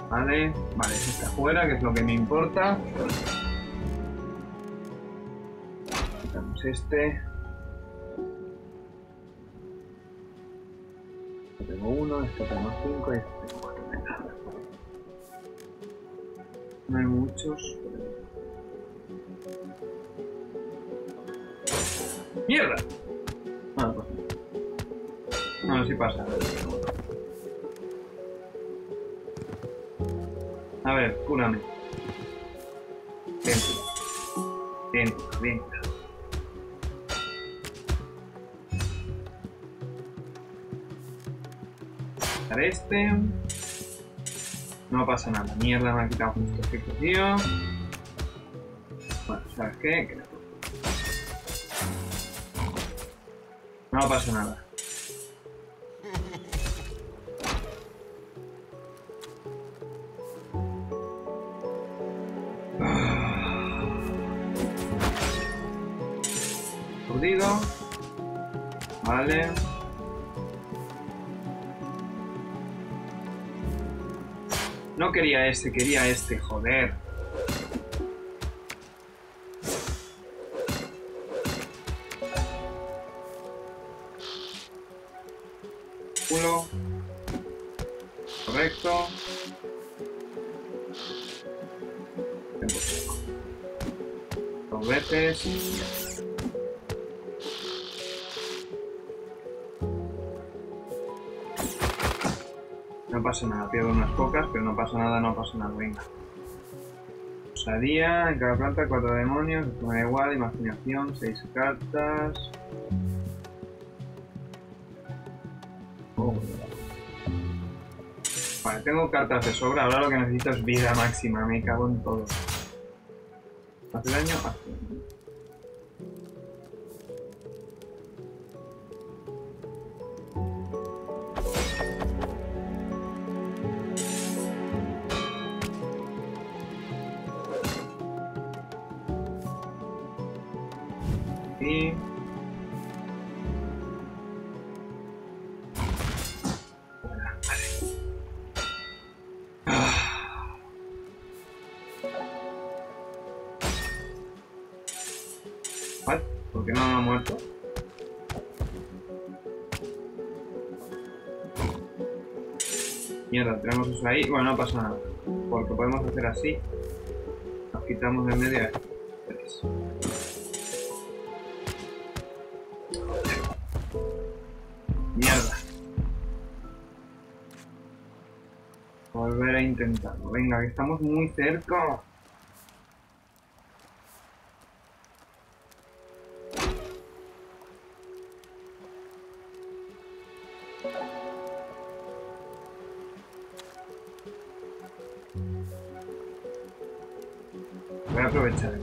Vale, vale, está fuera, que es lo que me importa. Este. Tengo uno, este tengo cinco y este tengo cuatro. No hay muchos. ¡Mierda! Ah, pues no. No, sí pasa. A ver, cúrame. Ven, ven. Quitar este. No pasa nada. Mierda, me ha quitado justo este tío. Bueno, ¿sabes qué? Que- No pasa nada. Aturdido. Vale. No quería este, quería este, joder. No pasa nada, no pasa nada, venga. Osadía, en cada planta cuatro demonios, me da igual, imaginación, seis cartas. Oh. Vale, tengo cartas de sobra, ahora lo que necesito es vida máxima, me cago en todo. ¿Hace daño? Hace daño. Mierda, tenemos eso ahí. Bueno, no pasa nada. Porque podemos hacer así. Nos quitamos de medio. Tres. Mierda. Volver a intentarlo. Venga, que estamos muy cerca.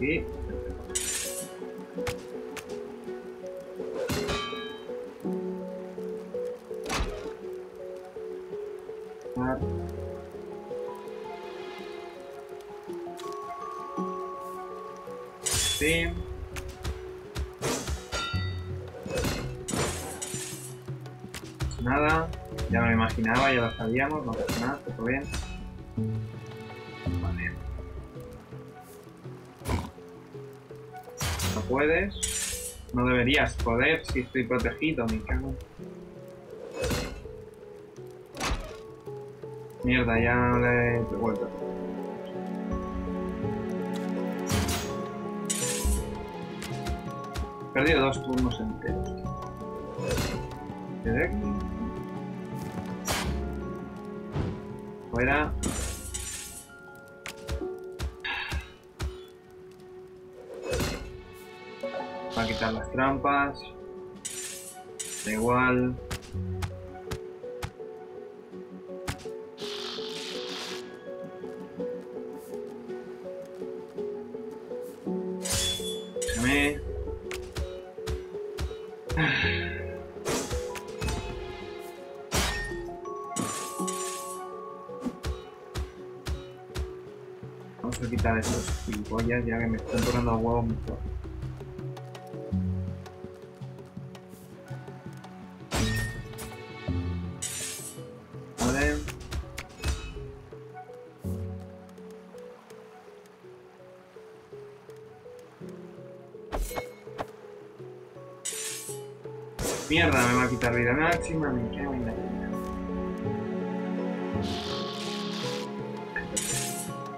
Sí. Nada, ya me imaginaba, ya lo sabíamos, no pasa nada, todo bien. Puedes. No deberías poder si estoy protegido, me cago. Mierda, ya le he vuelto. He perdido dos turnos enteros. Fuera. Va a quitar las trampas. Da igual. Déjame. Vamos a quitar esos gilipollas ya que me están tocando los huevos mucho. Mierda, me va a quitar vida máxima, me cago en la vida.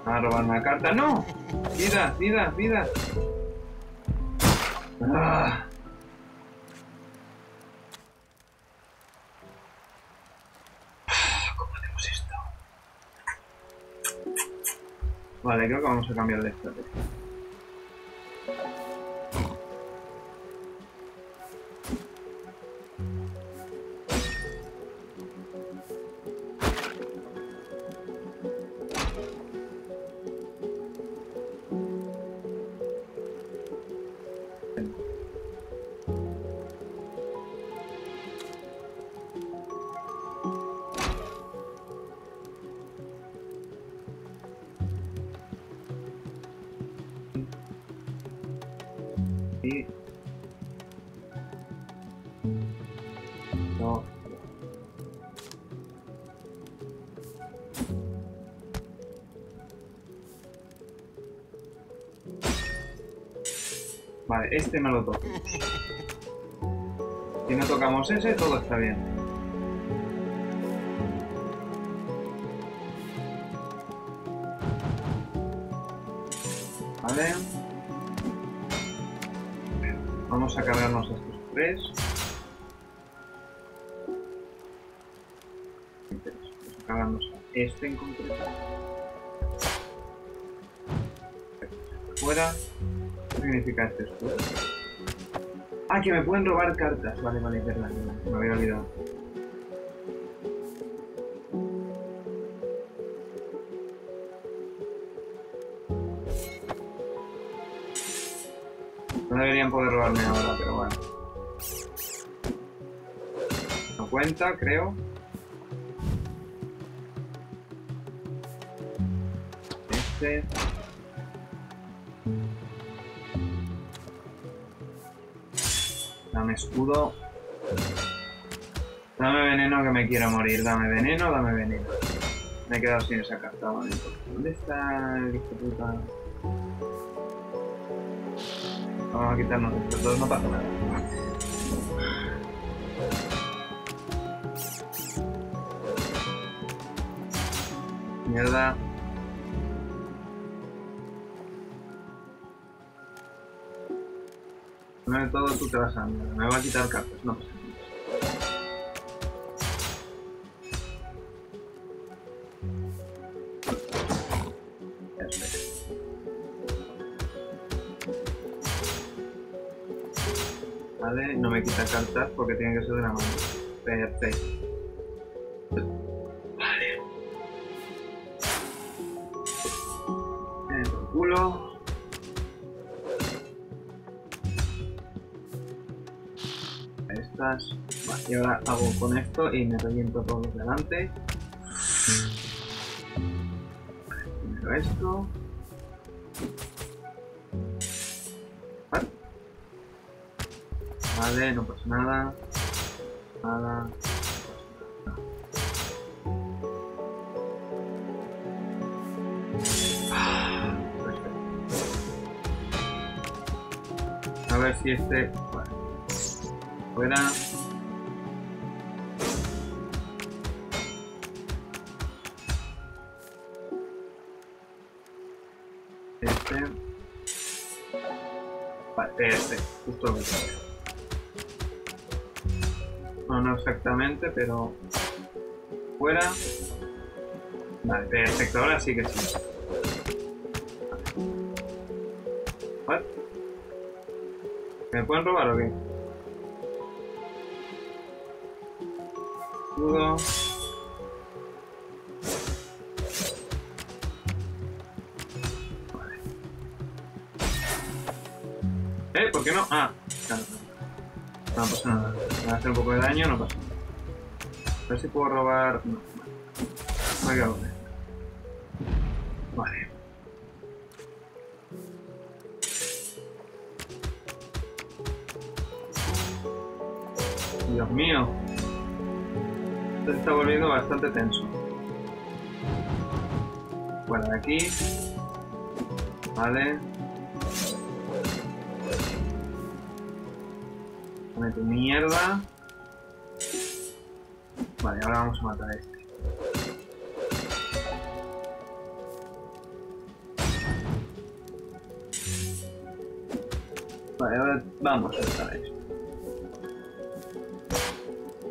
A robar una carta. ¡No! Vida, vida, vida. Ah. ¿Cómo hacemos esto? Vale, creo que vamos a cambiar de estrategia. Este me lo toco. Si no tocamos ese, todo está bien. Vale. Vamos a cargarnos estos tres. Vamos a cargarnos a este en concreto. ¿Qué significa este escudo? Ah, que me pueden robar cartas. Vale, vale, verdad, Me había olvidado. No deberían poder robarme ahora, pero bueno. No cuenta, creo. Este. Escudo. Dame veneno que me quiero morir. Dame veneno, dame veneno. Me he quedado sin esa carta, vale. ¿Dónde está el hijo puta? Vamos a quitarnos estos dos, no pasa nada. Mierda. No de todo tú te vas a. Me va a quitar cartas, no pasa. Vale, no me quita cartas porque tiene que ser de la mano. Perfecto. Y ahora hago con esto y me reviento todos los delante. Primero esto. Vale. Vale, no pasa nada. Nada. Ah. A ver si este. Vale. Fuera. No, no exactamente, pero. Fuera. Vale, perfecto. Ahora sí que sí. Vale. ¿Me pueden robar o qué? Escudo. Ah, claro. No pasa nada. Va a hacer un poco de daño, no pasa nada. A ver si puedo robar. No, vale. Con esto. Vale. Dios mío. Esto se está volviendo bastante tenso. Fuera de aquí. Vale. Dame tu mierda. Vale, ahora vamos a matar a este. Vale, ahora vamos a matar a este.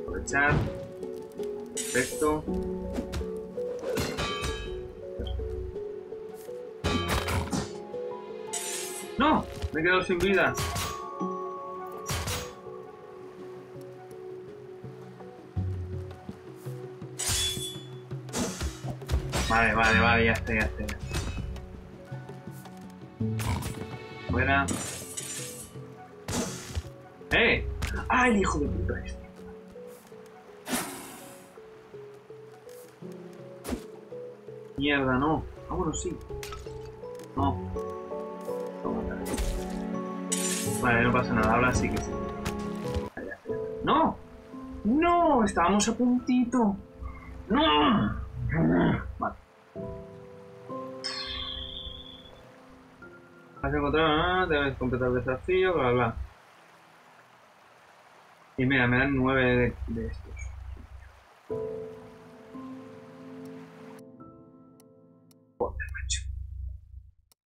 Aprovechar. Perfecto. ¡No! Me he quedado sin vida. Vale, vale, vale, ya está, ya está. Fuera. ¡Eh! ¡Ah, el hijo de puta este! Mierda, no. Ah, bueno, sí. No. Vale, no pasa nada, ahora sí que sí. ¡No! ¡No! Estábamos a puntito. ¡No! Has encontrado, ah, debes completar el desafío, bla, bla. Y mira, me dan nueve de, de estos. Joder, macho.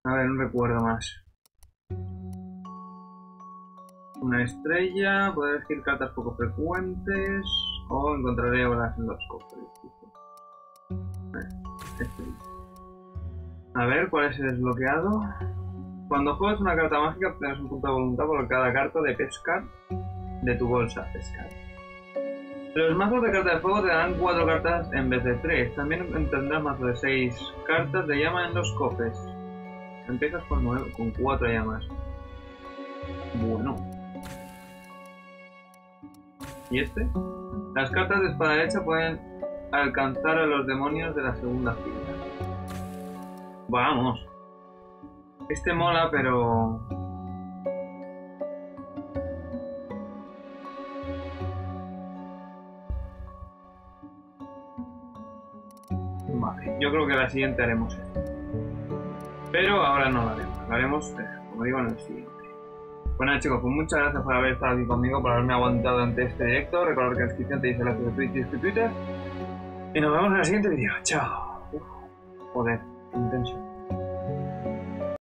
A ver, un recuerdo más. Una estrella, poder elegir cartas poco frecuentes o encontraré bolas en los cofres. A ver, ¿cuál es el desbloqueado? Cuando juegas una carta mágica obtienes un punto de voluntad por cada carta de pescar de tu bolsa pescar. Los mazos de cartas de fuego te darán 4 cartas en vez de 3. También tendrás mazo de 6 cartas de llama en los cofres. Empiezas con, 9, con 4 llamas. Bueno. ¿Y este? Las cartas de espada derecha pueden alcanzar a los demonios de la segunda fila. Vamos. Este mola, pero... Vale, yo creo que la siguiente haremos esto. Pero ahora no la haremos, la haremos, eh, como digo, en el siguiente. Bueno chicos, pues muchas gracias por haber estado aquí conmigo, por haberme aguantado ante este directo. Recordad que en la descripción tenéis enlaces de Twitch y este Twitter. Y nos vemos en el siguiente vídeo. Chao. Uf, joder, intenso.